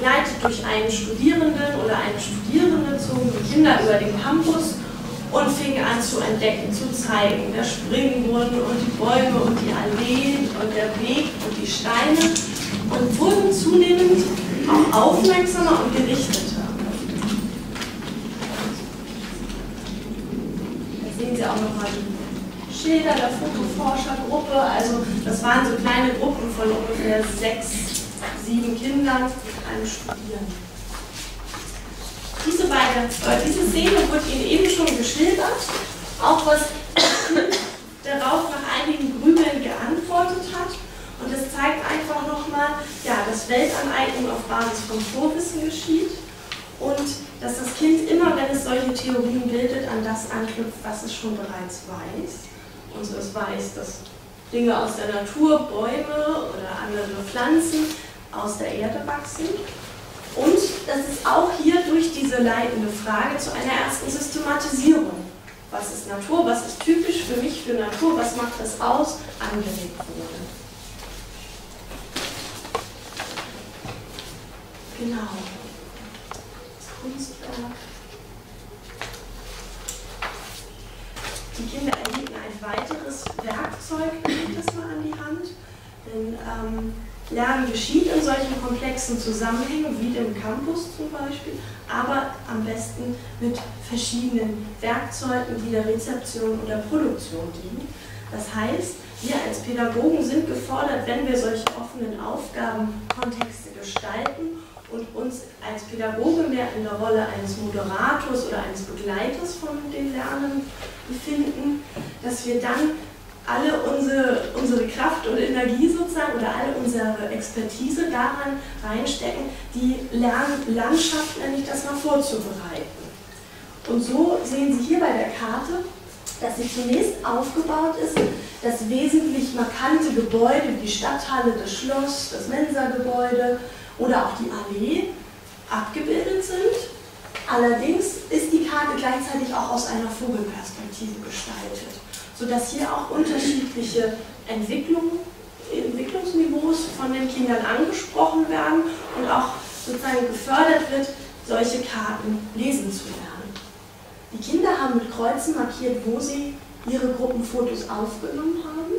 Begleitet durch einen Studierenden oder eine Studierende zogen die Kinder über den Campus und fingen an zu entdecken, zu zeigen. Der Springbrunnen und die Bäume und die Alleen und der Weg und die Steine und wurden zunehmend auch aufmerksamer und gerichteter. sehen Sie auch nochmal die Schilder der Fotoforschergruppe. Also das waren so kleine Gruppen von ungefähr sechs, sieben Kindern mit einem Studierenden. Diese, beide, äh, diese Szene wurde Ihnen eben schon geschildert, auch was darauf nach einigen Grübeln geantwortet hat. Und es zeigt einfach nochmal, ja, dass Weltaneignung auf Basis von Vorwissen geschieht und dass das Kind immer, wenn es solche Theorien bildet, an das anknüpft, was es schon bereits weiß. Und es weiß, dass Dinge aus der Natur, Bäume oder andere Pflanzen aus der Erde wachsen. Und dass es auch hier durch diese leitende Frage zu einer ersten Systematisierung, was ist Natur, was ist typisch für mich für Natur, was macht das aus, angeregt wurde. Genau. Kunstwerk. Die Kinder erhielten ein weiteres Werkzeug, nehmt das mal an die Hand. Denn ähm, Lernen geschieht in solchen komplexen Zusammenhängen, wie dem Campus zum Beispiel, aber am besten mit verschiedenen Werkzeugen, die der Rezeption oder Produktion dienen. Das heißt, wir als Pädagogen sind gefordert, wenn wir solche offenen Aufgabenkontexte gestalten und uns als Pädagoge mehr in der Rolle eines Moderators oder eines Begleiters von den Lernenden befinden, dass wir dann alle unsere, unsere Kraft und Energie sozusagen oder alle unsere Expertise daran reinstecken, die Lernlandschaft, nämlich das mal vorzubereiten. Und so sehen Sie hier bei der Karte, dass sie zunächst aufgebaut ist, das wesentlich markante Gebäude, wie die Stadthalle, das Schloss, das Mensa-Gebäude, oder auch die Allee abgebildet sind. Allerdings ist die Karte gleichzeitig auch aus einer Vogelperspektive gestaltet, sodass hier auch unterschiedliche Entwicklungen, Entwicklungsniveaus von den Kindern angesprochen werden und auch sozusagen gefördert wird, solche Karten lesen zu lernen. Die Kinder haben mit Kreuzen markiert, wo sie ihre Gruppenfotos aufgenommen haben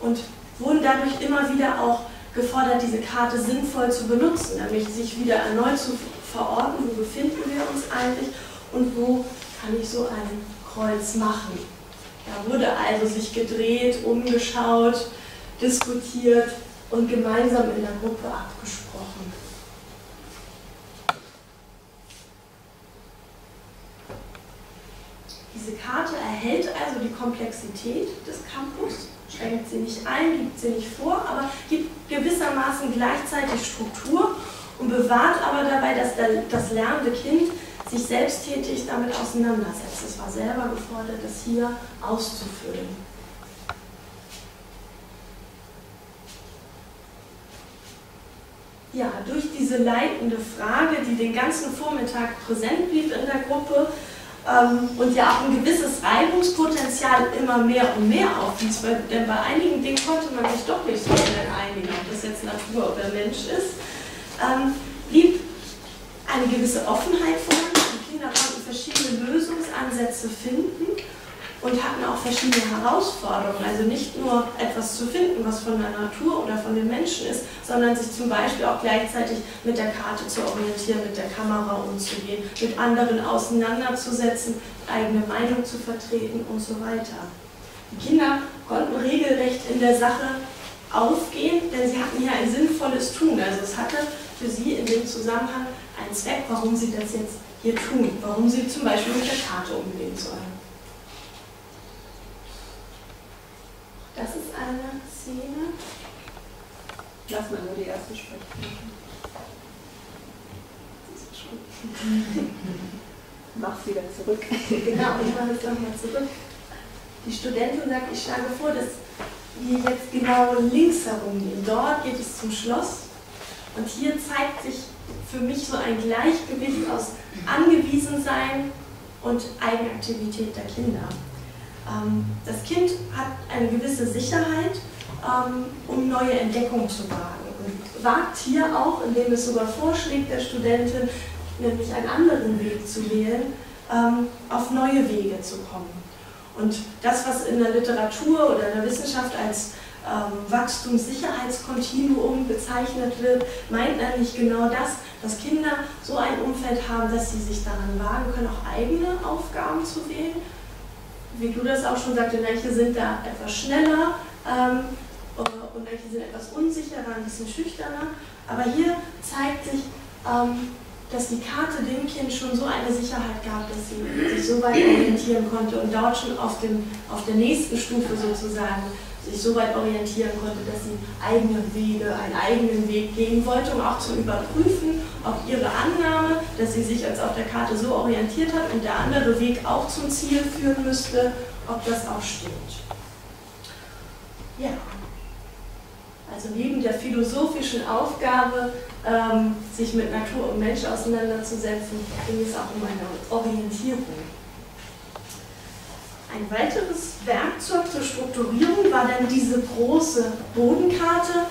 und wurden dadurch immer wieder auch gefordert, diese Karte sinnvoll zu benutzen, nämlich sich wieder erneut zu verorten, wo befinden wir uns eigentlich und wo kann ich so ein Kreuz machen. Da wurde also sich gedreht, umgeschaut, diskutiert und gemeinsam in der Gruppe abgesprochen. Diese Karte erhält also die Komplexität des Campus, schränkt sie nicht ein, gibt sie nicht vor, aber gibt gewissermaßen gleichzeitig Struktur und bewahrt aber dabei, dass das lernende Kind sich selbsttätig damit auseinandersetzt. Es war selber gefordert, das hier auszufüllen. Ja, durch diese leitende Frage, die den ganzen Vormittag präsent blieb in der Gruppe ähm, und ja auch ein gewisses Reibungspotenzial immer mehr und mehr aufwies, weil, denn bei einigen Dingen konnte man sich doch nicht so schnell einigen, ob das jetzt Natur oder Mensch ist, ähm, blieb eine gewisse Offenheit vorhanden. Die Kinder konnten verschiedene Lösungsansätze finden und hatten auch verschiedene Herausforderungen. Also nicht nur etwas zu finden, was von der Natur oder von den Menschen ist, sondern sich zum Beispiel auch gleichzeitig mit der Karte zu orientieren, mit der Kamera umzugehen, mit anderen auseinanderzusetzen, eigene Meinung zu vertreten und so weiter. Die Kinder konnten regelrecht in der Sache aufgehen, denn sie hatten hier ein sinnvolles Tun. Also es hatte für sie in dem Zusammenhang einen Zweck, warum sie das jetzt hier tun, warum sie zum Beispiel mit der Karte umgehen sollen. Das ist eine Szene. Lass mal nur die erste sprechen. Mach's wieder zurück. Genau, ich mache es nochmal zurück. Die Studentin sagt, ich schlage vor, dass wir jetzt genau links herum gehen. Dort geht es zum Schloss und hier zeigt sich für mich so ein Gleichgewicht aus Angewiesensein und Eigenaktivität der Kinder. Ähm, das Kind hat eine gewisse Sicherheit, ähm, um neue Entdeckungen zu wagen und wagt hier auch, indem es sogar vorschlägt der Studentin, nämlich einen anderen Weg zu wählen, ähm, auf neue Wege zu kommen. Und das, was in der Literatur oder in der Wissenschaft als Wachstumssicherheitskontinuum bezeichnet wird, meint nämlich genau das, dass Kinder so ein Umfeld haben, dass sie sich daran wagen können, auch eigene Aufgaben zu wählen wie du das auch schon sagte, manche sind da etwas schneller ähm, und manche sind etwas unsicherer, ein bisschen schüchterner. Aber hier zeigt sich, ähm, dass die Karte dem Kind schon so eine Sicherheit gab, dass sie sich so weit orientieren konnte und dort schon auf, dem, auf der nächsten Stufe sozusagen sich so weit orientieren konnte, dass sie eigene Wege, einen eigenen Weg gehen wollte, um auch zu überprüfen, ob ihre Annahme, dass sie sich als auf der Karte so orientiert hat und der andere Weg auch zum Ziel führen müsste, ob das auch stimmt. Ja, also neben der philosophischen Aufgabe, ähm, sich mit Natur und Mensch auseinanderzusetzen, ging es auch um eine Orientierung. Ein weiteres Werkzeug zur Strukturierung war dann diese große Bodenkarte,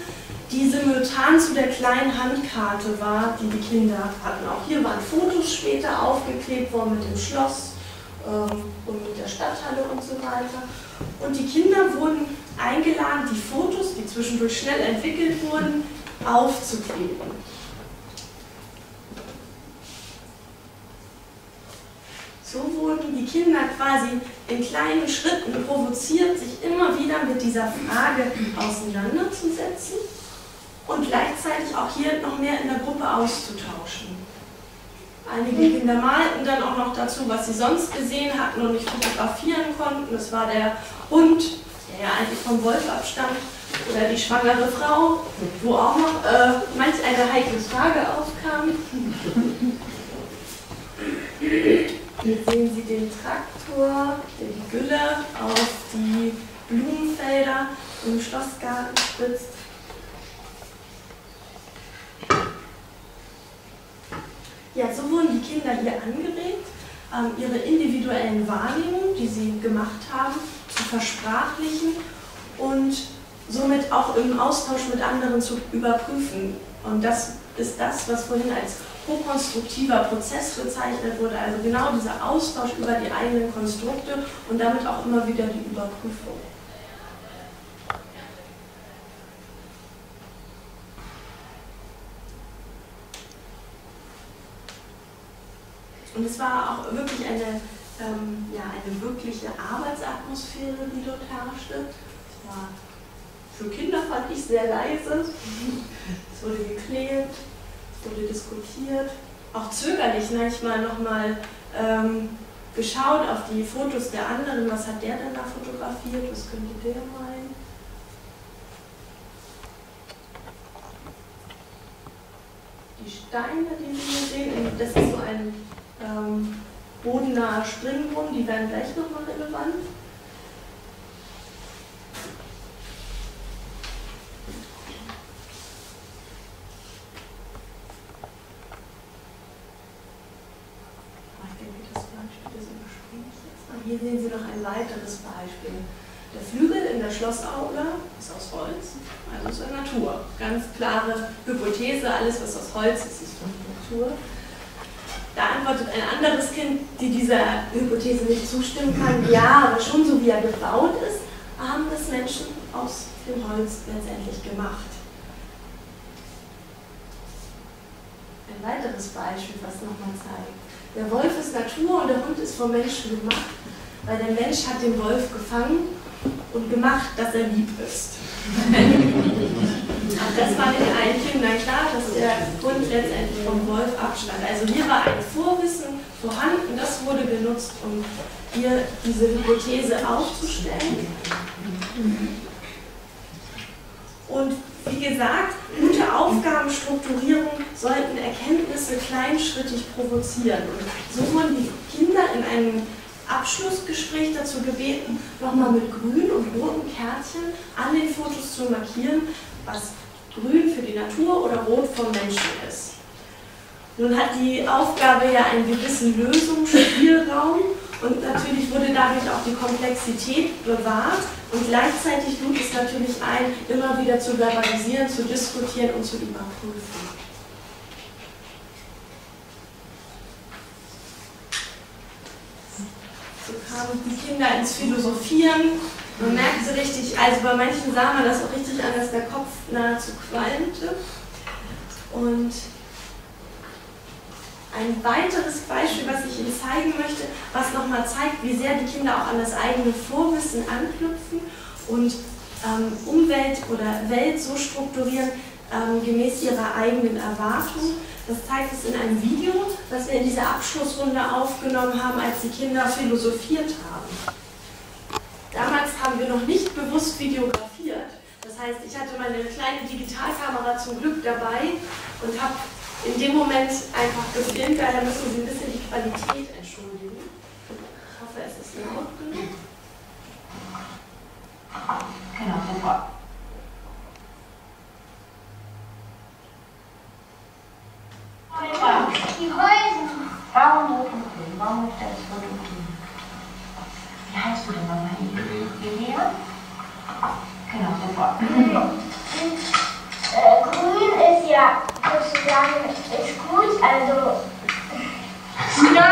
die simultan zu der kleinen Handkarte war, die die Kinder hatten. Auch hier waren Fotos später aufgeklebt worden mit dem Schloss ähm, und mit der Stadthalle und so weiter. Und die Kinder wurden eingeladen, die Fotos, die zwischendurch schnell entwickelt wurden, aufzukleben. So wurden die Kinder quasi in kleinen Schritten provoziert, sich immer wieder mit dieser Frage auseinanderzusetzen und gleichzeitig auch hier noch mehr in der Gruppe auszutauschen. Einige Kinder malten dann auch noch dazu, was sie sonst gesehen hatten und nicht fotografieren konnten. Das war der Hund, der ja eigentlich vom Wolf abstammt, oder die schwangere Frau, wo auch noch äh, manch eine heikle Frage aufkam. Hier sehen Sie den Traktor, der die Gülle auf die Blumenfelder im Schlossgarten spritzt. Ja, so wurden die Kinder hier angeregt, ähm, ihre individuellen Wahrnehmungen, die sie gemacht haben, zu zu versprachlichen und somit auch im Austausch mit anderen zu überprüfen. Und das ist das, was vorhin als hochkonstruktiver Prozess bezeichnet wurde, also genau dieser Austausch über die eigenen Konstrukte und damit auch immer wieder die Überprüfung. Und es war auch wirklich eine, ähm, ja, eine wirkliche Arbeitsatmosphäre, die dort herrschte. Es war für Kinder fand ich sehr leise. Es wurde geklärt, es wurde diskutiert, auch zögerlich manchmal nochmal ähm, geschaut auf die Fotos der anderen. Was hat der denn da fotografiert? Was könnte der meinen? Die Steine, die wir hier sehen, das ist so ein ähm, bodennaher Springbrunnen, die werden gleich nochmal relevant. Hier sehen Sie noch ein weiteres Beispiel. Der Flügel in der Schlossaula ist aus Holz, also ist der Natur. Ganz klare Hypothese, alles was aus Holz ist, ist von Natur. Da antwortet ein anderes Kind, die dieser Hypothese nicht zustimmen kann, ja, aber schon so wie er gebaut ist, haben das Menschen aus dem Holz letztendlich gemacht. Ein weiteres Beispiel, was nochmal zeigt. Der Wolf ist Natur und der Hund ist vom Menschen gemacht weil der Mensch hat den Wolf gefangen und gemacht, dass er lieb ist. das war den einen Kindern klar, dass der Hund letztendlich vom Wolf abstand. Also hier war ein Vorwissen vorhanden, das wurde genutzt, um hier diese Hypothese aufzustellen. Und wie gesagt, gute Aufgabenstrukturierung sollten Erkenntnisse kleinschrittig provozieren. Und so wurden die Kinder in einem Abschlussgespräch dazu gebeten, nochmal mit grünen und roten Kärtchen an den Fotos zu markieren, was grün für die Natur oder rot vom Menschen ist. Nun hat die Aufgabe ja einen gewissen Lösungsspielraum und natürlich wurde dadurch auch die Komplexität bewahrt und gleichzeitig lud es natürlich ein, immer wieder zu verbalisieren, zu diskutieren und zu überprüfen. So kamen die Kinder ins Philosophieren. Man merkte richtig, also bei manchen sah man das auch richtig an, dass der Kopf nahezu qualmte. Und ein weiteres Beispiel, was ich Ihnen zeigen möchte, was nochmal zeigt, wie sehr die Kinder auch an das eigene Vorwissen anknüpfen und ähm, Umwelt oder Welt so strukturieren, ähm, gemäß ihrer eigenen Erwartung. Das zeigt es in einem Video, das wir in dieser Abschlussrunde aufgenommen haben, als die Kinder philosophiert haben. Damals haben wir noch nicht bewusst videografiert. Das heißt, ich hatte meine kleine Digitalkamera zum Glück dabei und habe in dem Moment einfach gefilmt, daher müssen Sie ein bisschen die Qualität entschuldigen. Ich hoffe, es ist laut genug. Genau, super. Die Häuser. Warum Rotopin? Warum ist das Rotopin? Wie heißt du denn nochmal? Elea? Genau, super. Äh, grün ist ja sozusagen ist gut, also Ja.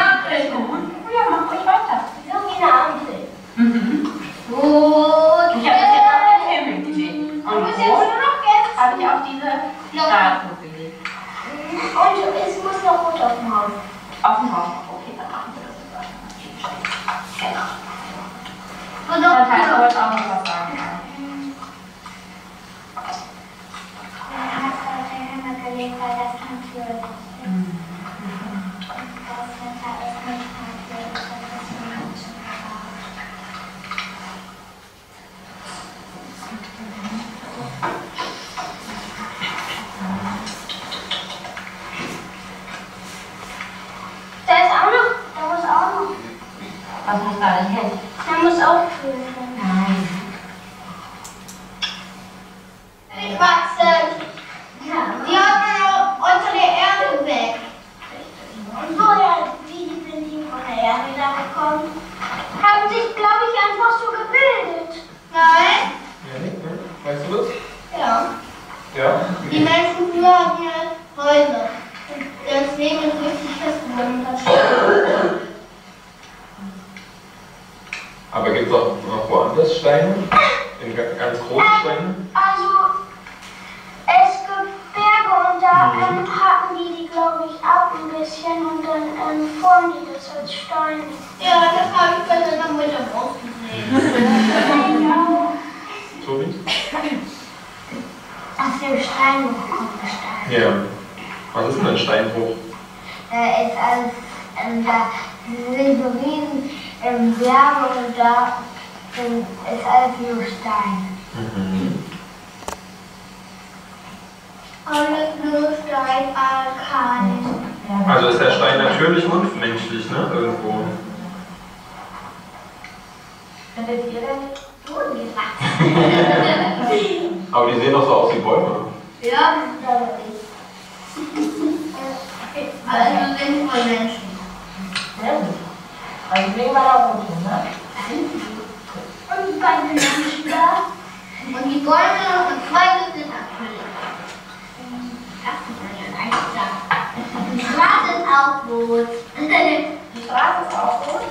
Auch rot. Die Straße ist auch rot.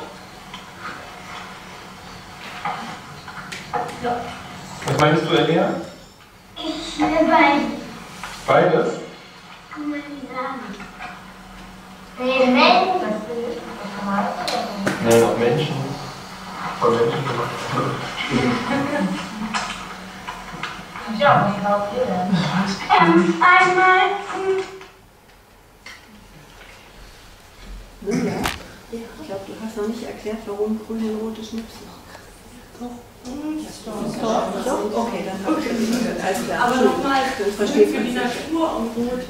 Was meinst du, Elia? Ich will bei Beides? sagen. Den Menschen. Nein, auch Menschen. Von Menschen gemacht. Ja, glaubt ihr denn? Ähm, einmal. Hm, Ich glaube, du hast noch nicht erklärt, warum grün und rote Schnipsel. Doch. Doch, doch. Okay, dann okay. Alles klar. Aber nochmal, Das versteht für die. Natur und rot.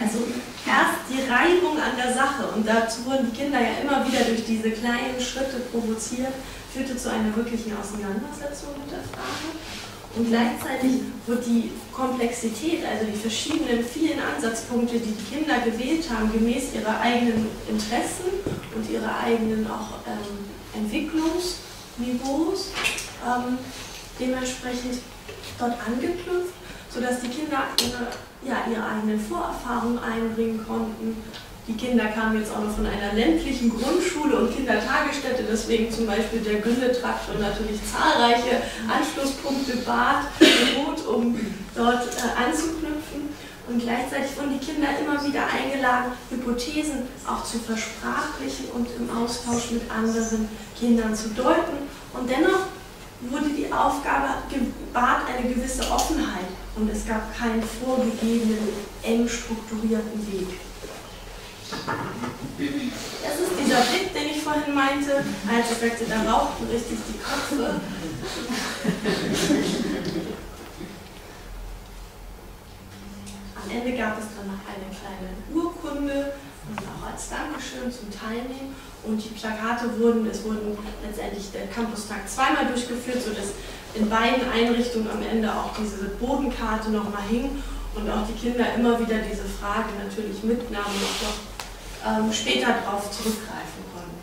Also erst die Reibung an der Sache und dazu wurden die Kinder ja immer wieder durch diese kleinen Schritte provoziert, führte zu einer wirklichen Auseinandersetzung mit der Frage. Und gleichzeitig wird die Komplexität, also die verschiedenen vielen Ansatzpunkte, die die Kinder gewählt haben, gemäß ihrer eigenen Interessen und ihrer eigenen auch ähm, Entwicklungsniveaus, ähm, dementsprechend dort angeknüpft, sodass die Kinder ihre, ja, ihre eigenen Vorerfahrungen einbringen konnten. Die Kinder kamen jetzt auch noch von einer ländlichen Grundschule und Kindertagesstätte, deswegen zum Beispiel der Gündetrakt und natürlich zahlreiche Anschlusspunkte bat und bot, um dort äh, anzuknüpfen. Und gleichzeitig wurden die Kinder immer wieder eingeladen, Hypothesen auch zu versprachlichen und im Austausch mit anderen Kindern zu deuten. Und dennoch wurde die Aufgabe gebahrt eine gewisse Offenheit und es gab keinen vorgegebenen, eng strukturierten Weg. Das ist dieser Blick, den ich vorhin meinte, als ich sagte, da rauchten richtig die Köpfe. Am Ende gab es dann noch eine kleine Urkunde und auch als Dankeschön zum Teilnehmen. Und die Plakate wurden, es wurden letztendlich der Campustag zweimal durchgeführt, sodass in beiden Einrichtungen am Ende auch diese Bodenkarte nochmal hing und auch die Kinder immer wieder diese Frage natürlich mitnahmen auch noch ähm, später darauf zurückgreifen konnten.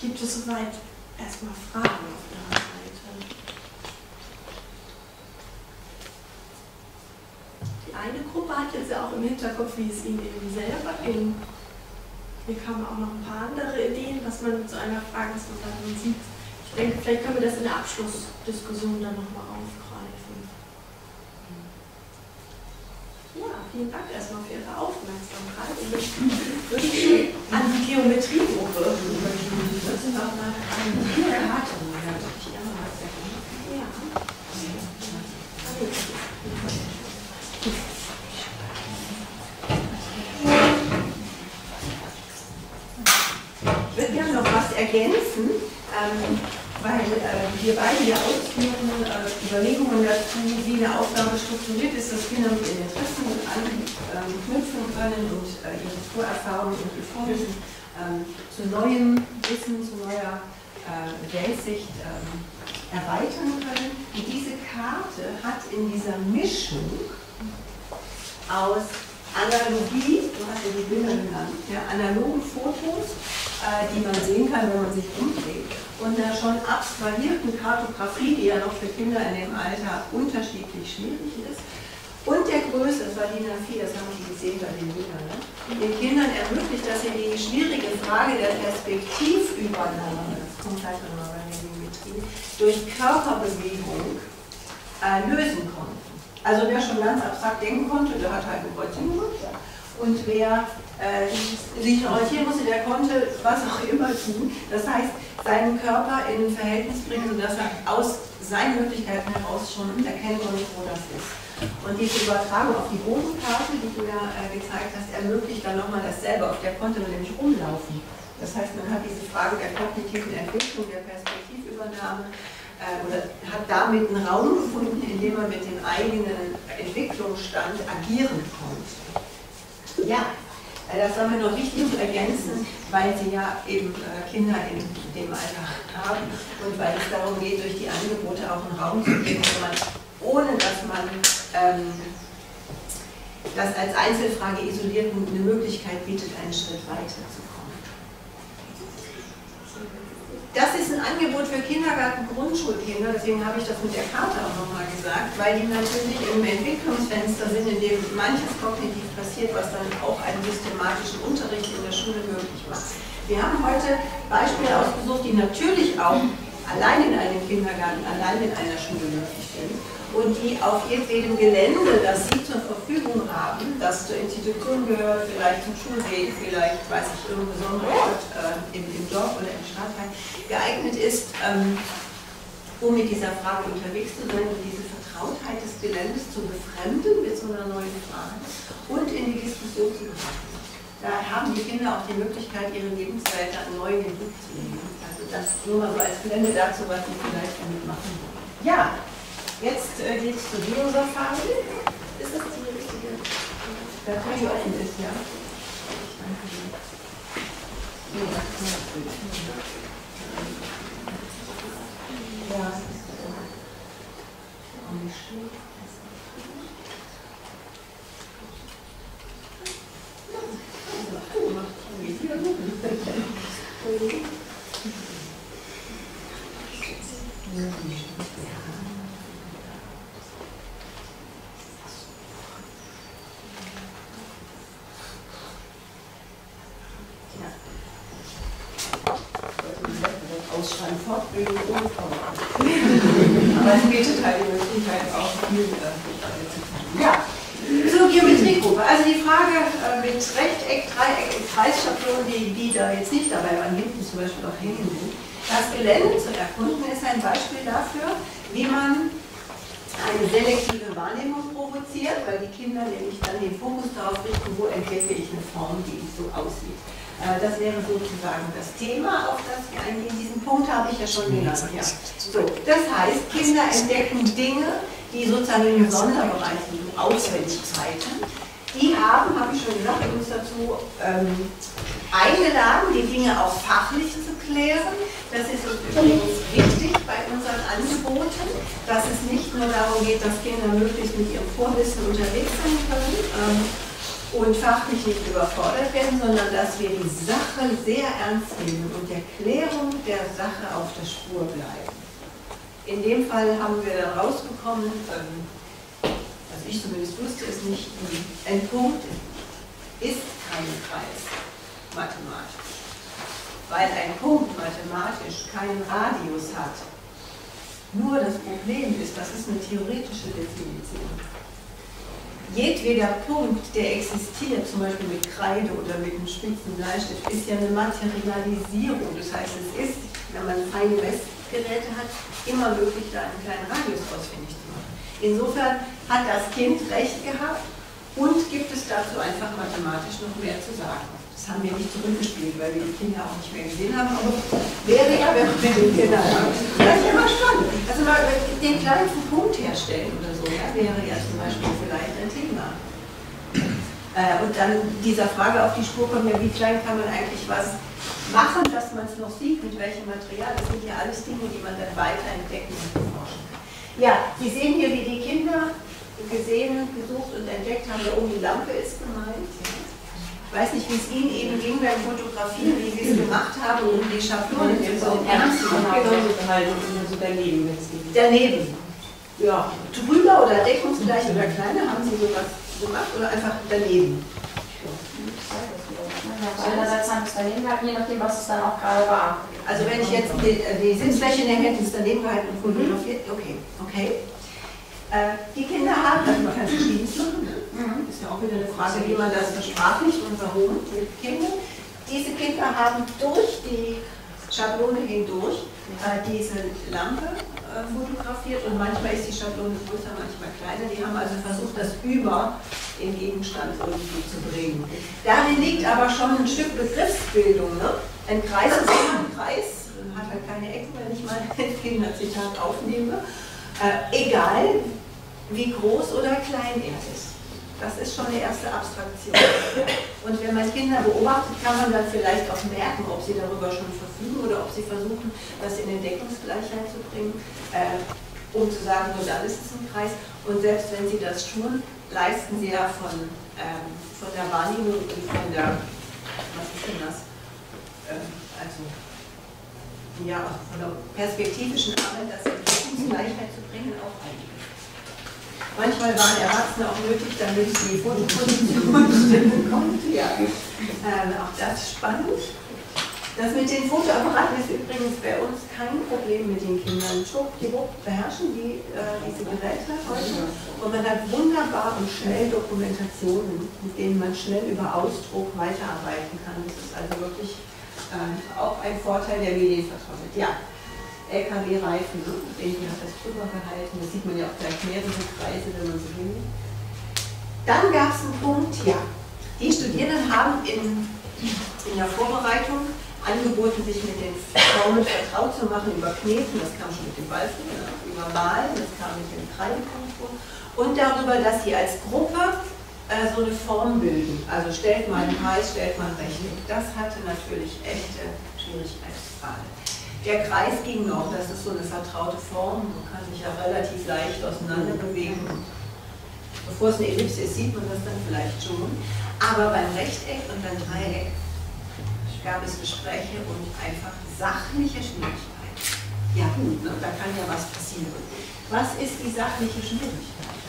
Gibt es soweit erstmal Fragen auf Ihrer Seite? Die eine Gruppe hat jetzt ja auch im Hinterkopf, wie es ihnen eben selber ging. Hier kamen auch noch ein paar andere Ideen, was man so einer Frage so darin sieht. Ich denke, vielleicht können wir das in der Abschlussdiskussion dann nochmal aufgreifen. Ja, vielen Dank erstmal für Ihre Aufmerksamkeit. Und ich wünsche an die Geometriegruppe. Das sind auch mal sehr gerne. Ja. Ich würde gerne noch was ergänzen, ähm, weil äh, wir beide ja ausführen äh, Überlegungen dazu, wie eine Aufgabe strukturiert ist, dass Kinder mit ihren Interessen anknüpfen können und äh, ihre Vorerfahrungen und Gefühle ähm, zu neuem Wissen, zu neuer äh, Weltsicht ähm, erweitern können. Und diese Karte hat in dieser Mischung aus Analogie, du hast ja die Bilder genannt, ja, analogen Fotos äh, die man sehen kann, wenn man sich umdreht. Und einer schon abstrahierten Kartografie, die ja noch für Kinder in dem Alter unterschiedlich schwierig ist. Und der Größe, das war DIN A4, das haben Sie gesehen bei den Bildern, ne? den Kindern ermöglicht, dass sie die schwierige Frage der Perspektivübernahme, das kommt gleich nochmal bei der Geometrie, durch Körperbewegung äh, lösen konnten. Also wer schon ganz abstrakt denken konnte, der hat halt ein Kreuzchen gemacht. Und wer äh, sich orientieren musste, der konnte was auch immer tun. Das heißt, seinen Körper in ein Verhältnis bringen, sodass er aus seinen Möglichkeiten heraus schon erkennen konnte, wo das ist. Und diese Übertragung auf die Bodenkarte, die du ja äh, gezeigt hast, ermöglicht dann nochmal dasselbe. Auf der konnte man nämlich rumlaufen. Das heißt, man hat diese Frage der kognitiven Entwicklung, der Perspektivübernahme äh, oder hat damit einen Raum gefunden, in dem man mit dem eigenen Entwicklungsstand agieren konnte. Ja, äh, das war mir noch wichtig zu ergänzen, weil Sie ja eben äh, Kinder in dem Alter haben und weil es darum geht, durch die Angebote auch einen Raum zu geben, wo man, ohne dass man ähm, das als Einzelfrage isoliert eine Möglichkeit bietet, einen Schritt weiter zu kommen. Das ist ein Angebot für Kindergarten, Grundschulkinder, deswegen habe ich das mit der Karte auch nochmal gesagt, weil die natürlich im Entwicklungsfenster sind, in dem manches kognitiv passiert, was dann auch einen systematischen Unterricht in der Schule möglich macht. Wir haben heute Beispiele ausgesucht, die natürlich auch allein in einem Kindergarten, allein in einer Schule möglich sind und die auf jedem Gelände, das Sie zur Verfügung haben, das zur Institution gehört, vielleicht zum Schulweg, vielleicht, weiß ich, irgendein besonderer Ort äh, im, im, Dorf oder im Stadtteil, geeignet ist, ähm, um mit dieser Frage unterwegs zu sein und diese Vertrautheit des Geländes zu befremden mit so einer neuen Frage und in die Diskussion zu bringen. Da haben die Kinder auch die Möglichkeit, ihre Lebenswelt neu in den Blick zu nehmen. Also das nur mal so als Gelände dazu, was sie vielleicht damit machen wollen. Ja, Jetzt äh, geht es zu Biosafari. Ist das die Datei, die offen ja? Das ist Ja. Ausschreiben, Fortbildung ohne Aber es bietet halt die Möglichkeit auch viel äh, zu tun. Ja, zur Geometriegruppe. Also die Frage äh, mit Rechteck, Dreieck und Kreisschablonen, die, die da jetzt nicht dabei waren, hinten zum Beispiel auch hängen sind. Das Gelände zu erkunden ist ein Beispiel dafür, wie man eine selektive Wahrnehmung provoziert, weil die Kinder nämlich dann den Fokus darauf richten, wo entdecke ich eine Form, die so aussieht. Äh, das wäre sozusagen das Thema, auf das wir eingehen. Diesen Punkt habe ich ja schon genannt. Ja. So, das heißt, Kinder entdecken Dinge, die sozusagen im Sonderbereich liegen, Auswendigkeiten. Die haben, habe ich schon gesagt, uns dazu ähm, eingeladen, die Dinge auch fachlich zu klären. Das ist uns übrigens wichtig bei unseren Angeboten, dass es nicht nur darum geht, dass Kinder möglichst mit ihrem Vorwissen unterwegs sein können. Ähm, und fachlich nicht überfordert werden, sondern dass wir die Sache sehr ernst nehmen und der Klärung der Sache auf der Spur bleiben. In dem Fall haben wir dann rausbekommen, ähm, ich zumindest wusste, ist nicht, ein Punkt ist kein Kreis mathematisch, weil ein Punkt mathematisch keinen Radius hat. Nur das Problem ist, das ist eine theoretische Definition jedweder Punkt, der existiert, zum Beispiel mit Kreide oder mit einem spitzen Bleistift, ist ja eine Materialisierung. Das heißt, es ist, wenn man feine Messgeräte hat, immer möglich, da einen kleinen Radius ausfindig zu machen. Insofern hat das Kind recht gehabt und gibt es dazu einfach mathematisch noch mehr zu sagen. Das haben wir nicht zurückgespielt, weil wir die Kinder auch nicht mehr gesehen haben, aber wäre ja, wenn mit den Kindern haben. Das ist ja spannend. Also mal den kleinsten Punkt herstellen oder so, ja, wäre ja zum Beispiel vielleicht ein Thema. Äh, und dann dieser Frage auf die Spur kommen, wie klein kann man eigentlich was machen, dass man es noch sieht, mit welchem Material. Das sind ja alles Dinge, die man dann weiter entdecken und erforschen kann. Ja, Sie sehen hier, wie die Kinder gesehen, gesucht und entdeckt haben, da oben die Lampe ist gemeint. Ich weiß nicht, wie es Ihnen eben ging beim Fotografieren, wie Sie es gemacht haben, um die Schablone zu so ernst zu gehalten und so daneben jetzt. Daneben. Ja, drüber oder deckungsgleich oder kleiner haben Sie sowas gemacht oder einfach daneben? Einerseits haben wir es daneben gehalten, je nachdem, was es dann auch gerade war. Also wenn ich jetzt die, äh, die Sitzfläche nehme, hätten Sie es daneben gehalten und fotografiert? Okay, okay. Äh, die Kinder haben, also man kann es verschiedenes machen, ne? ist ja auch wieder eine Frage, wie man das versprachlicht und warum mit Kindern. Diese Kinder haben durch die Schablone hindurch äh, diese Lampe äh, fotografiert und manchmal ist die Schablone größer, manchmal kleiner. Die haben also versucht, das über den Gegenstand irgendwie zu bringen. Darin liegt aber schon ein Stück Begriffsbildung. Ne? Ein Kreis ist immer ein Kreis, hat halt keine Ecken, wenn ich mal ein Kinderzitat aufnehme. Äh, egal, wie groß oder klein er ist. Das ist schon eine erste Abstraktion. Und wenn man Kinder beobachtet, kann man dann vielleicht auch merken, ob sie darüber schon verfügen oder ob sie versuchen, das in Entdeckungsgleichheit zu bringen, äh, um zu sagen, nur dann ist es ein Kreis. Und selbst wenn sie das tun, leisten sie ja von, ähm, von der Wahrnehmung und von der, was ist denn das? Ähm, also, ja, von der perspektivischen Arbeit, das in Entdeckungsgleichheit zu bringen, auch einiges. Manchmal waren Erwachsene auch nötig, damit die Fotoposition stimmen konnte. Ja. Ähm, auch das spannend. Das mit den Fotoapparaten ist übrigens bei uns kein Problem mit den Kindern. Schwuppdiwupp beherrschen die äh, diese Geräte heute und man hat wunderbar und schnell Dokumentationen, mit denen man schnell über Ausdruck weiterarbeiten kann. Das ist also wirklich äh, auch ein Vorteil der Medienvertraulichkeit. Ja. LKW-Reifen, irgendwie hat das drüber gehalten. Da sieht man ja auch gleich mehrere Kreise, wenn man so will. Dann gab es einen Punkt, ja, die Studierenden haben in, in der Vorbereitung angeboten, sich mit den Formeln vertraut zu machen, über Kneten, das kam schon mit dem Balken, ja, über Malen, das kam mit dem Kreidekontur und darüber, dass sie als Gruppe äh, so eine Form bilden. Also stellt mal einen Kreis, stellt mal ein Rechteck. Das hatte natürlich echte Schwierigkeitsgrade. Der Kreis ging noch, das ist so eine vertraute Form, man kann sich ja relativ leicht auseinander bewegen. Bevor es eine Ellipse ist, sieht man das dann vielleicht schon. Aber beim Rechteck und beim Dreieck gab es Gespräche und einfach sachliche Schwierigkeiten. Ja gut, ne, da kann ja was passieren. Was ist die sachliche Schwierigkeit?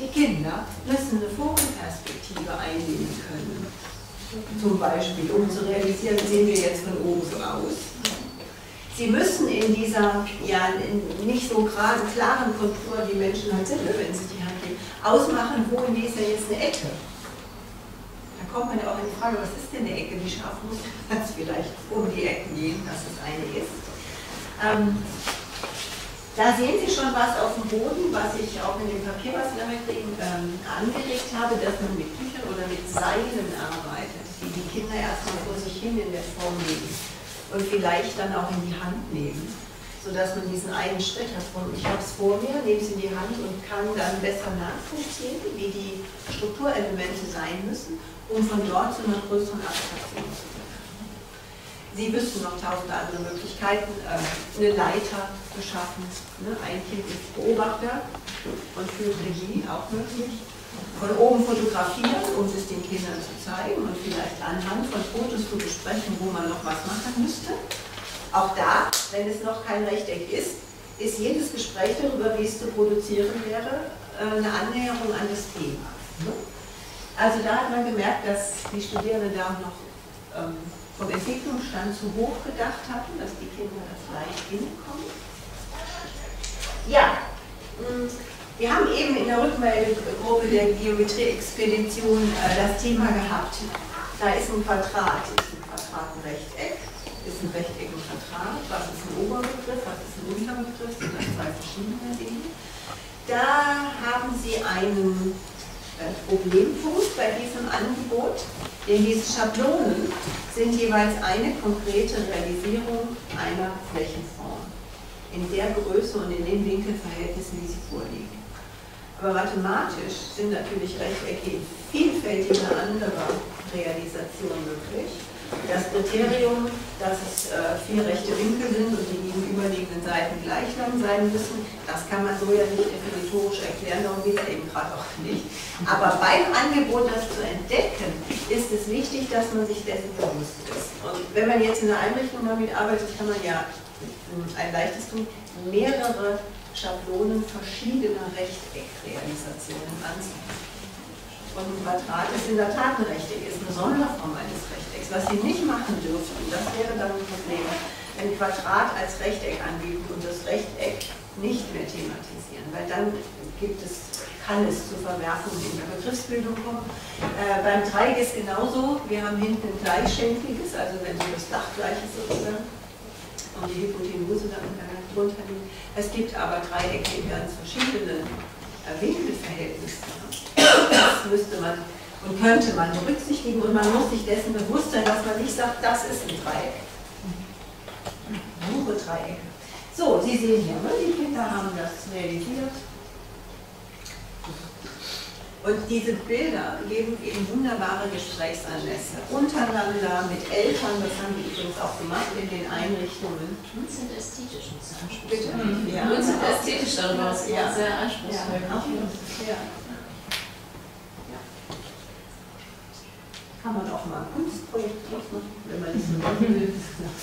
Die Kinder müssen eine Vogelperspektive einnehmen können zum Beispiel, um zu realisieren, sehen wir jetzt von oben so aus. Sie müssen in dieser ja, in nicht so gerade klaren Kontur, die Menschen halt sind, wenn sie die Hand geben, ausmachen, wo in dieser jetzt eine Ecke. Da kommt man ja auch in die Frage, was ist denn eine Ecke? Wie scharf muss das vielleicht um die Ecken gehen, dass es eine ist? Ähm, da sehen Sie schon was auf dem Boden, was ich auch in dem Papier, was wir damit kriegen, ähm, angeregt habe, dass man mit Tüchern oder mit Seilen arbeitet, die die Kinder erstmal vor sich hin in der Form legen und vielleicht dann auch in die Hand nehmen, sodass man diesen einen Schritt hat von, ich habe es vor mir, nehme es in die Hand und kann dann besser nachvollziehen, wie die Strukturelemente sein müssen, um von dort zu einer größeren Abstraktion zu kommen. Sie wüssten noch tausend andere Möglichkeiten, äh, eine Leiter geschaffen. Ne? Ein Kind ist Beobachter und führt Regie, auch möglich. Von oben fotografieren, um es den Kindern zu zeigen und vielleicht anhand von Fotos zu besprechen, wo man noch was machen müsste. Auch da, wenn es noch kein Rechteck ist, ist jedes Gespräch darüber, wie es zu produzieren wäre, äh, eine Annäherung an das Thema. Ne? Also da hat man gemerkt, dass die Studierenden da noch ähm, vom Entwicklungsstand zu hoch gedacht hatten, dass die Kinder das leicht hinbekommen. Ja, mm, wir haben eben in der Rückmeldegruppe der Geometrie-Expedition äh, das Thema gehabt. Da ist ein Quadrat, ist ein Quadrat ein Rechteck, ist ein Rechteck ein Quadrat, was ist ein Oberbegriff, was ist ein Unterbegriff, sind das zwei verschiedene Dinge. Da haben Sie einen Problempunkt bei diesem Angebot, denn diese Schablonen sind jeweils eine konkrete Realisierung einer Flächenform in der Größe und in den Winkelverhältnissen, wie sie vorliegen. Aber mathematisch sind natürlich Rechtecke in vielfältiger anderer Realisation möglich. Das Kriterium, dass es äh, vier rechte Winkel sind und die gegenüberliegenden Seiten gleich lang sein müssen, das kann man so ja nicht definitorisch erklären, darum geht es eben gerade auch nicht. Aber beim Angebot, das zu entdecken, ist es wichtig, dass man sich dessen bewusst ist. Und wenn man jetzt in einer Einrichtung damit arbeitet, kann man ja ein leichtes tun, mehrere Schablonen verschiedener Rechteckrealisationen anzubieten. Und ein Quadrat ist in der Tat ein Rechteck, ist eine Sonderform eines Rechtecks. Was Sie nicht machen dürfen, das wäre dann ein Problem, ein Quadrat als Rechteck anbieten und das Rechteck nicht mehr thematisieren, weil dann gibt es, kann es zu Verwerfungen in der Begriffsbildung kommen. Äh, beim Dreieck ist genauso, wir haben hinten ein gleichschenkliges, also wenn so das Dach gleich ist sozusagen, und die Hypotenuse dann drunter liegt. Es gibt aber Dreiecke in ganz verschiedenen Winkelverhältnissen. Das müsste man und könnte man berücksichtigen und man muss sich dessen bewusst sein, dass man nicht sagt, das ist ein Dreieck. Suche Dreiecke. So, Sie sehen hier, ne? die Kinder haben das realisiert. Und diese Bilder geben eben wunderbare Gesprächsanlässe untereinander, mit Eltern, das haben die übrigens auch gemacht in den Einrichtungen. Und sind ästhetisch, muss ich Bitte. Ja. Und sind ästhetisch daraus, Ja. sehr anspruchsvoll. Ja. Kann man auch mal ein Kunstprojekt machen, wenn man das so machen will.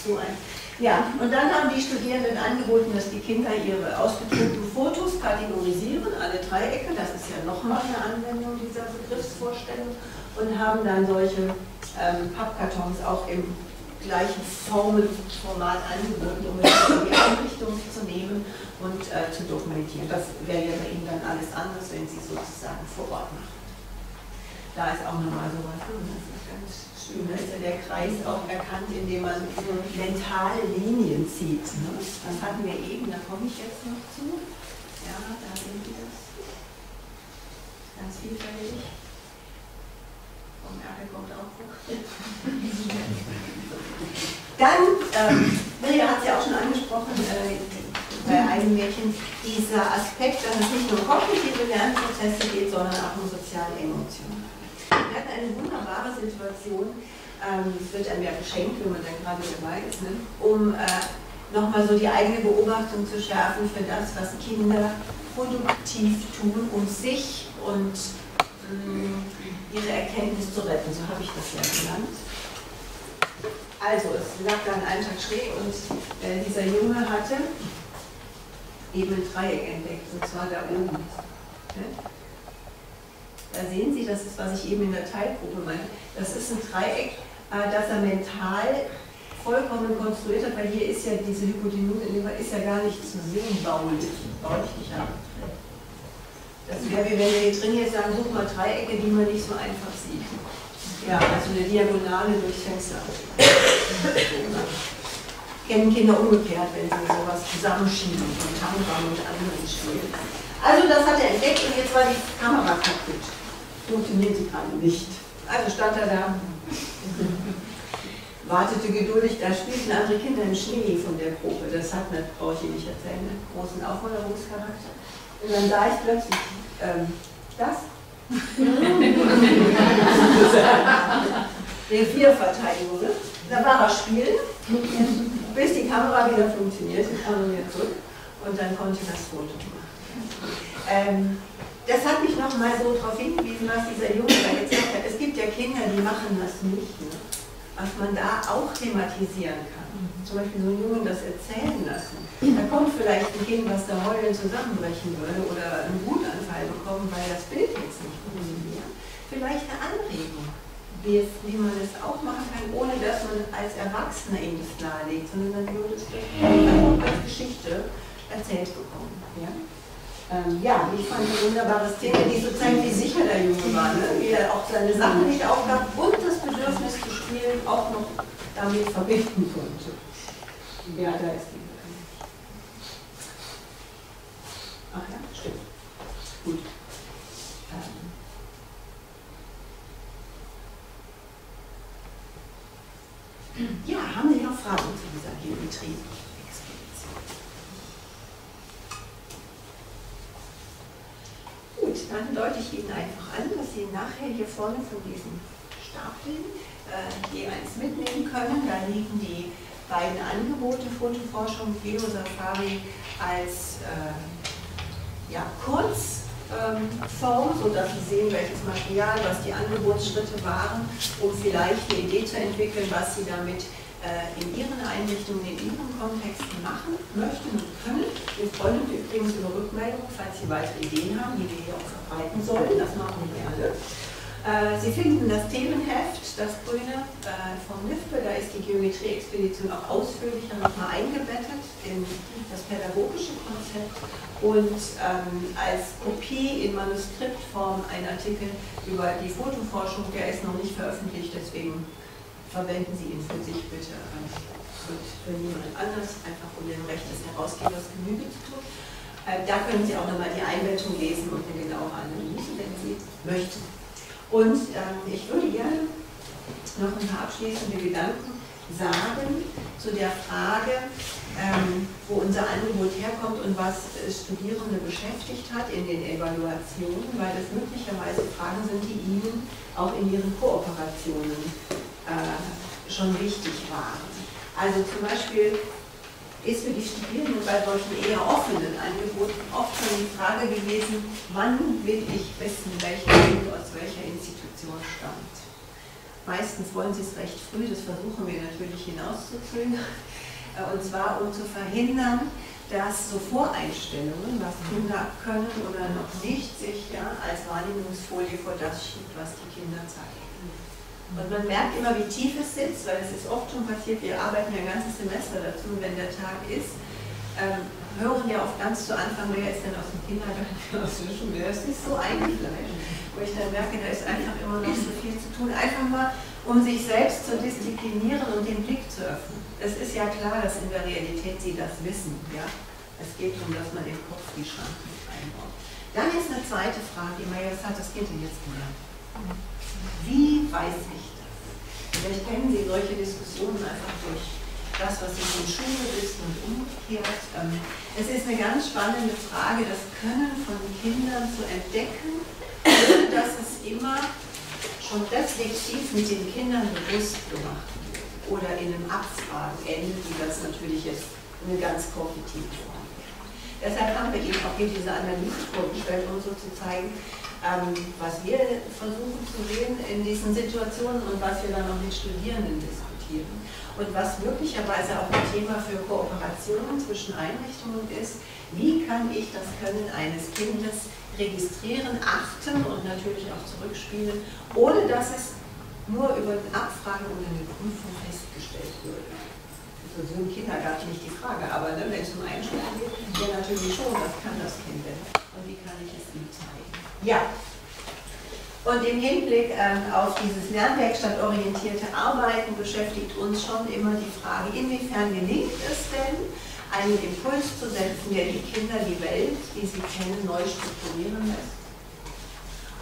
So ein. Ja, und dann haben die Studierenden angeboten, dass die Kinder ihre ausgedruckten Fotos kategorisieren, alle Dreiecke, das ist ja nochmal eine Anwendung dieser Begriffsvorstellung, und haben dann solche ähm, Pappkartons auch im gleichen Formenformat angeboten, um es in die Einrichtung zu nehmen und äh, zu dokumentieren. Das wäre ja bei Ihnen dann alles anders, wenn Sie sozusagen vor Ort machen. Da ist auch nochmal sowas. hm, Das ist ganz schön. Da ist ja der Kreis auch erkannt, indem man mentale Linien zieht. Ne? Das hatten wir eben, da komme ich jetzt noch zu. Ja, da sehen Sie das. Ganz vielfältig. Vom Erde kommt auch hoch. Dann, ähm, Mirja hat es ja auch schon angesprochen, äh, bei einem Mädchen, dieser Aspekt, dass es nicht nur kognitive Lernprozesse geht, sondern auch um sozial-emotionale. Wir hatten eine wunderbare Situation, ähm, es wird einem ja geschenkt, wenn man dann gerade dabei ist, ne? um äh, nochmal so die eigene Beobachtung zu schärfen für das, was Kinder produktiv tun, um sich und mh, ihre Erkenntnis zu retten. So habe ich das ja genannt. Also, es lag dann einen Tag schräg und äh, dieser Junge hatte eben ein Dreieck entdeckt, und zwar da oben. Ne? Da sehen Sie, das ist, was ich eben in der Teilgruppe meinte. Das ist ein Dreieck, äh, das er mental vollkommen konstruiert hat, weil hier ist ja diese Hypotenuse, ist ja gar nicht zu sehen, baulich. Baulich nicht ab. Das wäre wie wenn wir hier drin jetzt sagen, such mal Dreiecke, die man nicht so einfach sieht. Ja, also eine Diagonale durchs Fenster. Kennen Kinder umgekehrt, wenn sie sowas zusammenschieben von Tangram und anderen Spielen. Also das hat er entdeckt und jetzt war die Kamera kaputt. Funktionierte gerade nicht. Also stand er da, wartete geduldig, da spielten andere Kinder im Schnee von der Gruppe. Das hat, das brauche ich Ihnen nicht erzählen, einen großen Aufmunterungscharakter. Und dann sah ich plötzlich ähm, das. Revierverteidigung. Ne? Da war er spielen, bis die Kamera wieder funktionierte, kam er wieder zurück und dann konnte das Foto machen. Ähm, das hat mich nochmal so darauf hingewiesen, was dieser Junge da gezeigt hat. Es gibt ja Kinder, die machen das nicht. Ne? Was man da auch thematisieren kann. Zum Beispiel so einen Jungen das erzählen lassen. Da kommt vielleicht ein Kind, was da heulen zusammenbrechen würde oder einen Wutanfall bekommen, weil das Bild jetzt nicht funktioniert. Vielleicht eine Anregung, wie, es, wie man es auch machen kann, ohne dass man als Erwachsener ihm das nahelegt, sondern dann würde es einfach als Geschichte erzählt bekommen. Ja? Ähm, ja, ich fand eine wunderbare Szene, die so zeigt, wie sicher der Junge war, ne? wie er auch seine Sachen nicht aufgab und das Bedürfnis zu spielen auch noch damit verbinden konnte. Ja, da ist die. Ach ja, stimmt. Gut. Ähm. Ja, haben Sie noch Fragen zu dieser Geometrie-Expedition? Gut, dann deute ich Ihnen einfach an, dass Sie nachher hier vorne von diesen Stapeln äh, je eins mitnehmen können. Da liegen die beiden Angebote Fotoforschung, Geosafari als äh, ja, Kurzform, ähm, sodass Sie sehen, welches Material, was die Angebotsschritte waren, um vielleicht eine Idee zu entwickeln, was Sie damit in Ihren Einrichtungen, in Ihren Kontexten machen möchten und können. Wir freuen uns übrigens über Rückmeldungen, falls Sie weitere Ideen haben, die wir hier auch verbreiten sollen. Das machen wir gerne. Äh, Sie finden das Themenheft, das grüne äh, vom NIFPE, da ist die Geometrie-Expedition auch ausführlicher nochmal eingebettet in das pädagogische Konzept und ähm, als Kopie in Manuskriptform ein Artikel über die Fotoforschung, der ist noch nicht veröffentlicht, deswegen verwenden Sie ihn für sich bitte und für niemand anders, einfach um dem Recht des Herausgebers Genüge zu tun. Äh, da können Sie auch nochmal die Einbettung lesen und eine genauere Analyse, wenn Sie möchten. Und ähm, ich würde gerne noch ein paar abschließende Gedanken sagen zu der Frage, ähm, wo unser Angebot herkommt und was Studierende beschäftigt hat in den Evaluationen, weil das möglicherweise Fragen sind, die Ihnen auch in Ihren Kooperationen äh, schon wichtig waren. Also zum Beispiel ist für die Studierenden bei solchen eher offenen Angeboten oft schon die Frage gewesen, wann will ich wissen, welcher Kind aus welcher Institution stammt. Meistens wollen sie es recht früh, das versuchen wir natürlich hinauszuzögern, äh, und zwar um zu verhindern, dass so Voreinstellungen, was Kinder können oder noch nicht, sich ja, als Wahrnehmungsfolie vor das schiebt, was die Kinder zeigen. Und man merkt immer, wie tief es sitzt, weil es ist oft schon passiert, wir arbeiten ja ein ganzes Semester dazu, wenn der Tag ist, ähm, hören ja oft ganz zu Anfang, wer ist denn aus dem Kindergarten, wer aus Schule, das ist so eingefleischt, wo ich dann merke, da ist einfach immer noch so viel zu tun, einfach mal, um sich selbst zu disziplinieren und den Blick zu öffnen. Es ist ja klar, dass in der Realität sie das wissen, ja. Es geht darum, dass man den Kopf die Schranken einbaut. Dann ist eine zweite Frage, die man jetzt hat das Kind denn jetzt gelernt? Wie weiß ich das? Vielleicht kennen Sie solche Diskussionen einfach durch das, was Sie in Schule wissen und umgekehrt. Ähm, es ist eine ganz spannende Frage, das Können von Kindern zu entdecken, ohne dass es immer schon reflexiv mit den Kindern bewusst gemacht wird oder in einem Abfragen endet, wie das natürlich jetzt eine ganz kognitive Form. Deshalb haben wir Ihnen auch hier diese Analyse vorgestellt, um so zu zeigen, was wir versuchen zu sehen in diesen Situationen und was wir dann noch mit Studierenden diskutieren. Und was möglicherweise auch ein Thema für Kooperationen zwischen Einrichtungen ist, wie kann ich das Können eines Kindes registrieren, achten und natürlich auch zurückspielen, ohne dass es nur über eine Abfrage oder eine Prüfung festgestellt würde. Also so im Kindergarten nicht die Frage, aber ne, wenn es um Einschulung geht, ja natürlich schon, was kann das Kind denn und wie kann ich es ihm zeigen. Ja. Und im Hinblick ähm, auf dieses lernwerkstattorientierte Arbeiten beschäftigt uns schon immer die Frage, inwiefern gelingt es denn, einen Impuls zu setzen, der die Kinder die Welt, die sie kennen, neu strukturieren lässt.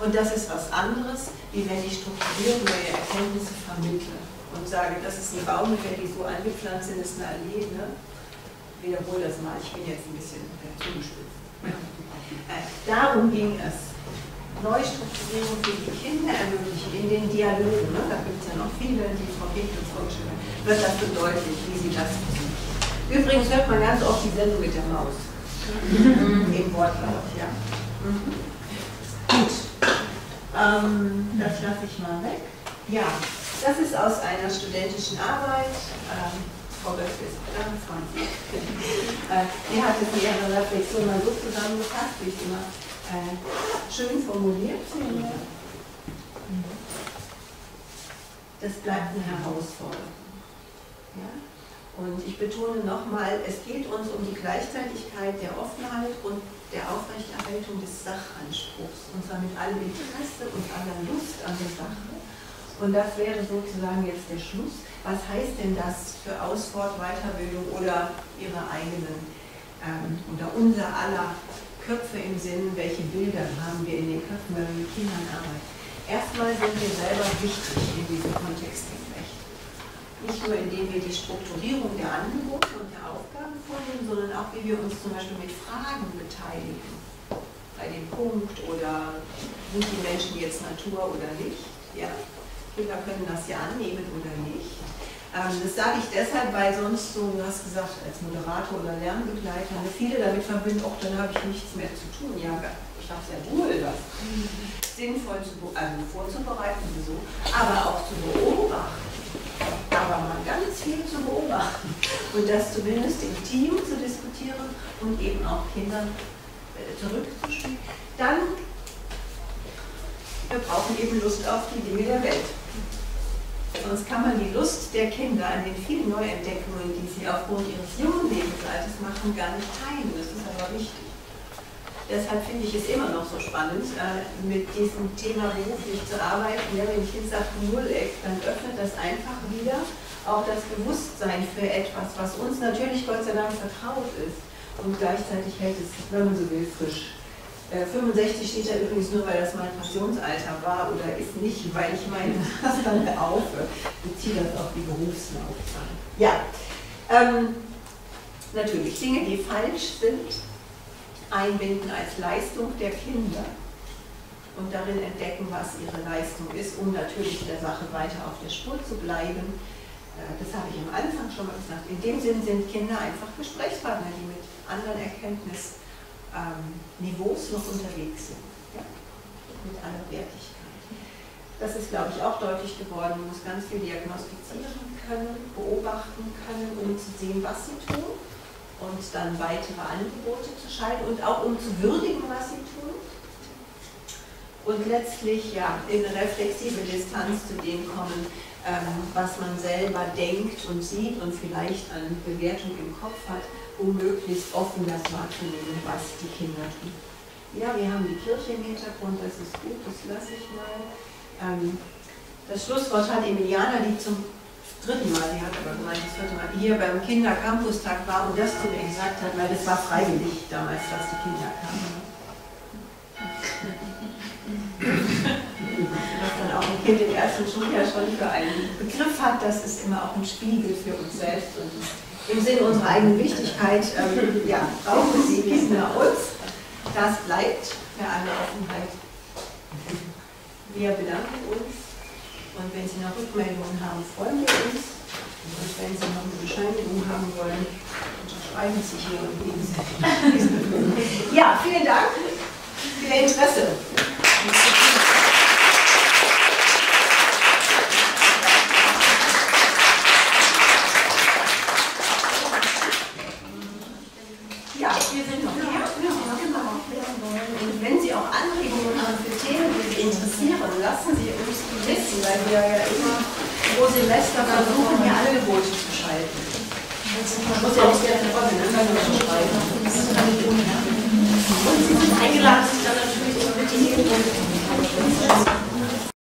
Und das ist was anderes, wie wenn ich strukturiere neue Erkenntnisse vermittle und sage, das ist eine Baumhütte, die so angepflanzt sind, ist eine Allee. Ne? Wiederhole das mal, ich bin jetzt ein bisschen äh, zugespitzt. Äh, darum ging es. Neustrukturierung für die Kinder ermöglichen in den Dialogen, ne, da gibt es ja noch viele, die Frau Pekel vorgestellt hat, wird das so deutlich, wie sie das tun. Übrigens hört man ganz oft die Sendung mit der Maus. Mhm. Im Wortlaut, ja. Mhm. Gut. Ähm, das lasse ich mal weg. Ja, das ist aus einer studentischen Arbeit. Ähm, Frau Götz ist da, äh, Die hat es in ihrer Reflexion mal so zusammengefasst, wie ich immer äh, schön formuliert. Das bleibt eine Herausforderung. Ja? Und ich betone nochmal, es geht uns um die Gleichzeitigkeit der Offenheit und der Aufrechterhaltung des Sachanspruchs, und zwar mit allem Interesse und aller Lust an der Sache. Und das wäre sozusagen jetzt der Schluss. Was heißt denn das für Ausfort, Weiterbildung oder Ihre eigenen ähm, oder unser aller Köpfe im Sinn, welche Bilder haben wir in den Köpfen, wenn wir mit Kindern arbeiten. Erstmal sind wir selber wichtig in diesem Kontext Recht. Nicht nur indem wir die Strukturierung der Angebote und der Aufgaben vornehmen, sondern auch wie wir uns zum Beispiel mit Fragen beteiligen. Bei dem Punkt oder sind die Menschen jetzt Natur oder Licht? Ja? Kinder können das ja annehmen oder nicht. Ähm, das sage ich deshalb, weil sonst so, du hast gesagt, als Moderator oder Lernbegleiter, ne, viele damit verbinden, auch dann habe ich nichts mehr zu tun. Ja, ich habe sehr wohl das sinnvoll zu, also vorzubereiten, sowieso, aber auch zu beobachten. Aber mal ganz viel zu beobachten und das zumindest im Team zu diskutieren und eben auch Kindern äh, zurückzuspielen. Dann, wir brauchen eben Lust auf die Dinge der Welt. Sonst kann man die Lust der Kinder an den vielen Neuentdeckungen, die sie aufgrund ihres jungen Lebensalters machen, gar nicht teilen. Das ist aber wichtig. Deshalb finde ich es immer noch so spannend, äh, mit diesem Thema beruflich zu arbeiten. Ja, wenn ein Kind sagt Nulleck, dann öffnet das einfach wieder auch das Bewusstsein für etwas, was uns natürlich Gott sei Dank vertraut ist und gleichzeitig hält es, wenn man so will, frisch. 65 äh, steht da übrigens nur, weil das mein Passionsalter war oder ist nicht, weil ich meine, dann auf, beziehe das auf die Berufslaufbahn. Ja, ähm, natürlich Dinge, die falsch sind, einbinden als Leistung der Kinder und darin entdecken, was ihre Leistung ist, um natürlich der Sache weiter auf der Spur zu bleiben. Äh, das habe ich am Anfang schon mal gesagt. In dem Sinn sind Kinder einfach Gesprächspartner, die mit anderen Erkenntnissen ähm, Niveaus noch unterwegs sind, ja? mit aller Wertigkeit. Das ist, glaube ich, auch deutlich geworden. Man muss ganz viel diagnostizieren können, beobachten können, um zu sehen, was sie tun und dann weitere Angebote zu schalten und auch um zu würdigen, was sie tun. Und letztlich ja, in reflexive Distanz zu dem kommen, ähm, was man selber denkt und sieht und vielleicht an Bewertung im Kopf hat um möglichst offen das wahrzunehmen, was die Kinder tun. Ja, wir haben die Kirche im Hintergrund, das ist gut, das lasse ich mal. Ähm, das Schlusswort hat Emiliana, die zum dritten Mal, sie hat aber gemeint, das vierte Mal, hier beim Kindercampustag war und das zu mir gesagt hat, weil das war freiwillig damals, dass die Kinder kamen. Was dann auch ein Kind im ersten Schuljahr schon für einen Begriff hat, das ist immer auch ein Spiegel für uns selbst und im Sinne unserer eigenen Wichtigkeit ähm, ja, brauchen Sie Kinder uns. Das bleibt für alle Offenheit. Wir bedanken uns und wenn Sie noch Rückmeldungen haben, freuen wir uns. Und wenn Sie noch eine Bescheinigung haben wollen, unterschreiben Sie hier und geben Sie. Ja, vielen Dank für Ihr Interesse. ja immer pro Semester versuchen, hier Angebote zu schalten. Man muss ja nicht gerne von den anderen Menschen schreiben. Und Sie sind eingeladen, sich dann natürlich immer mit diejenigen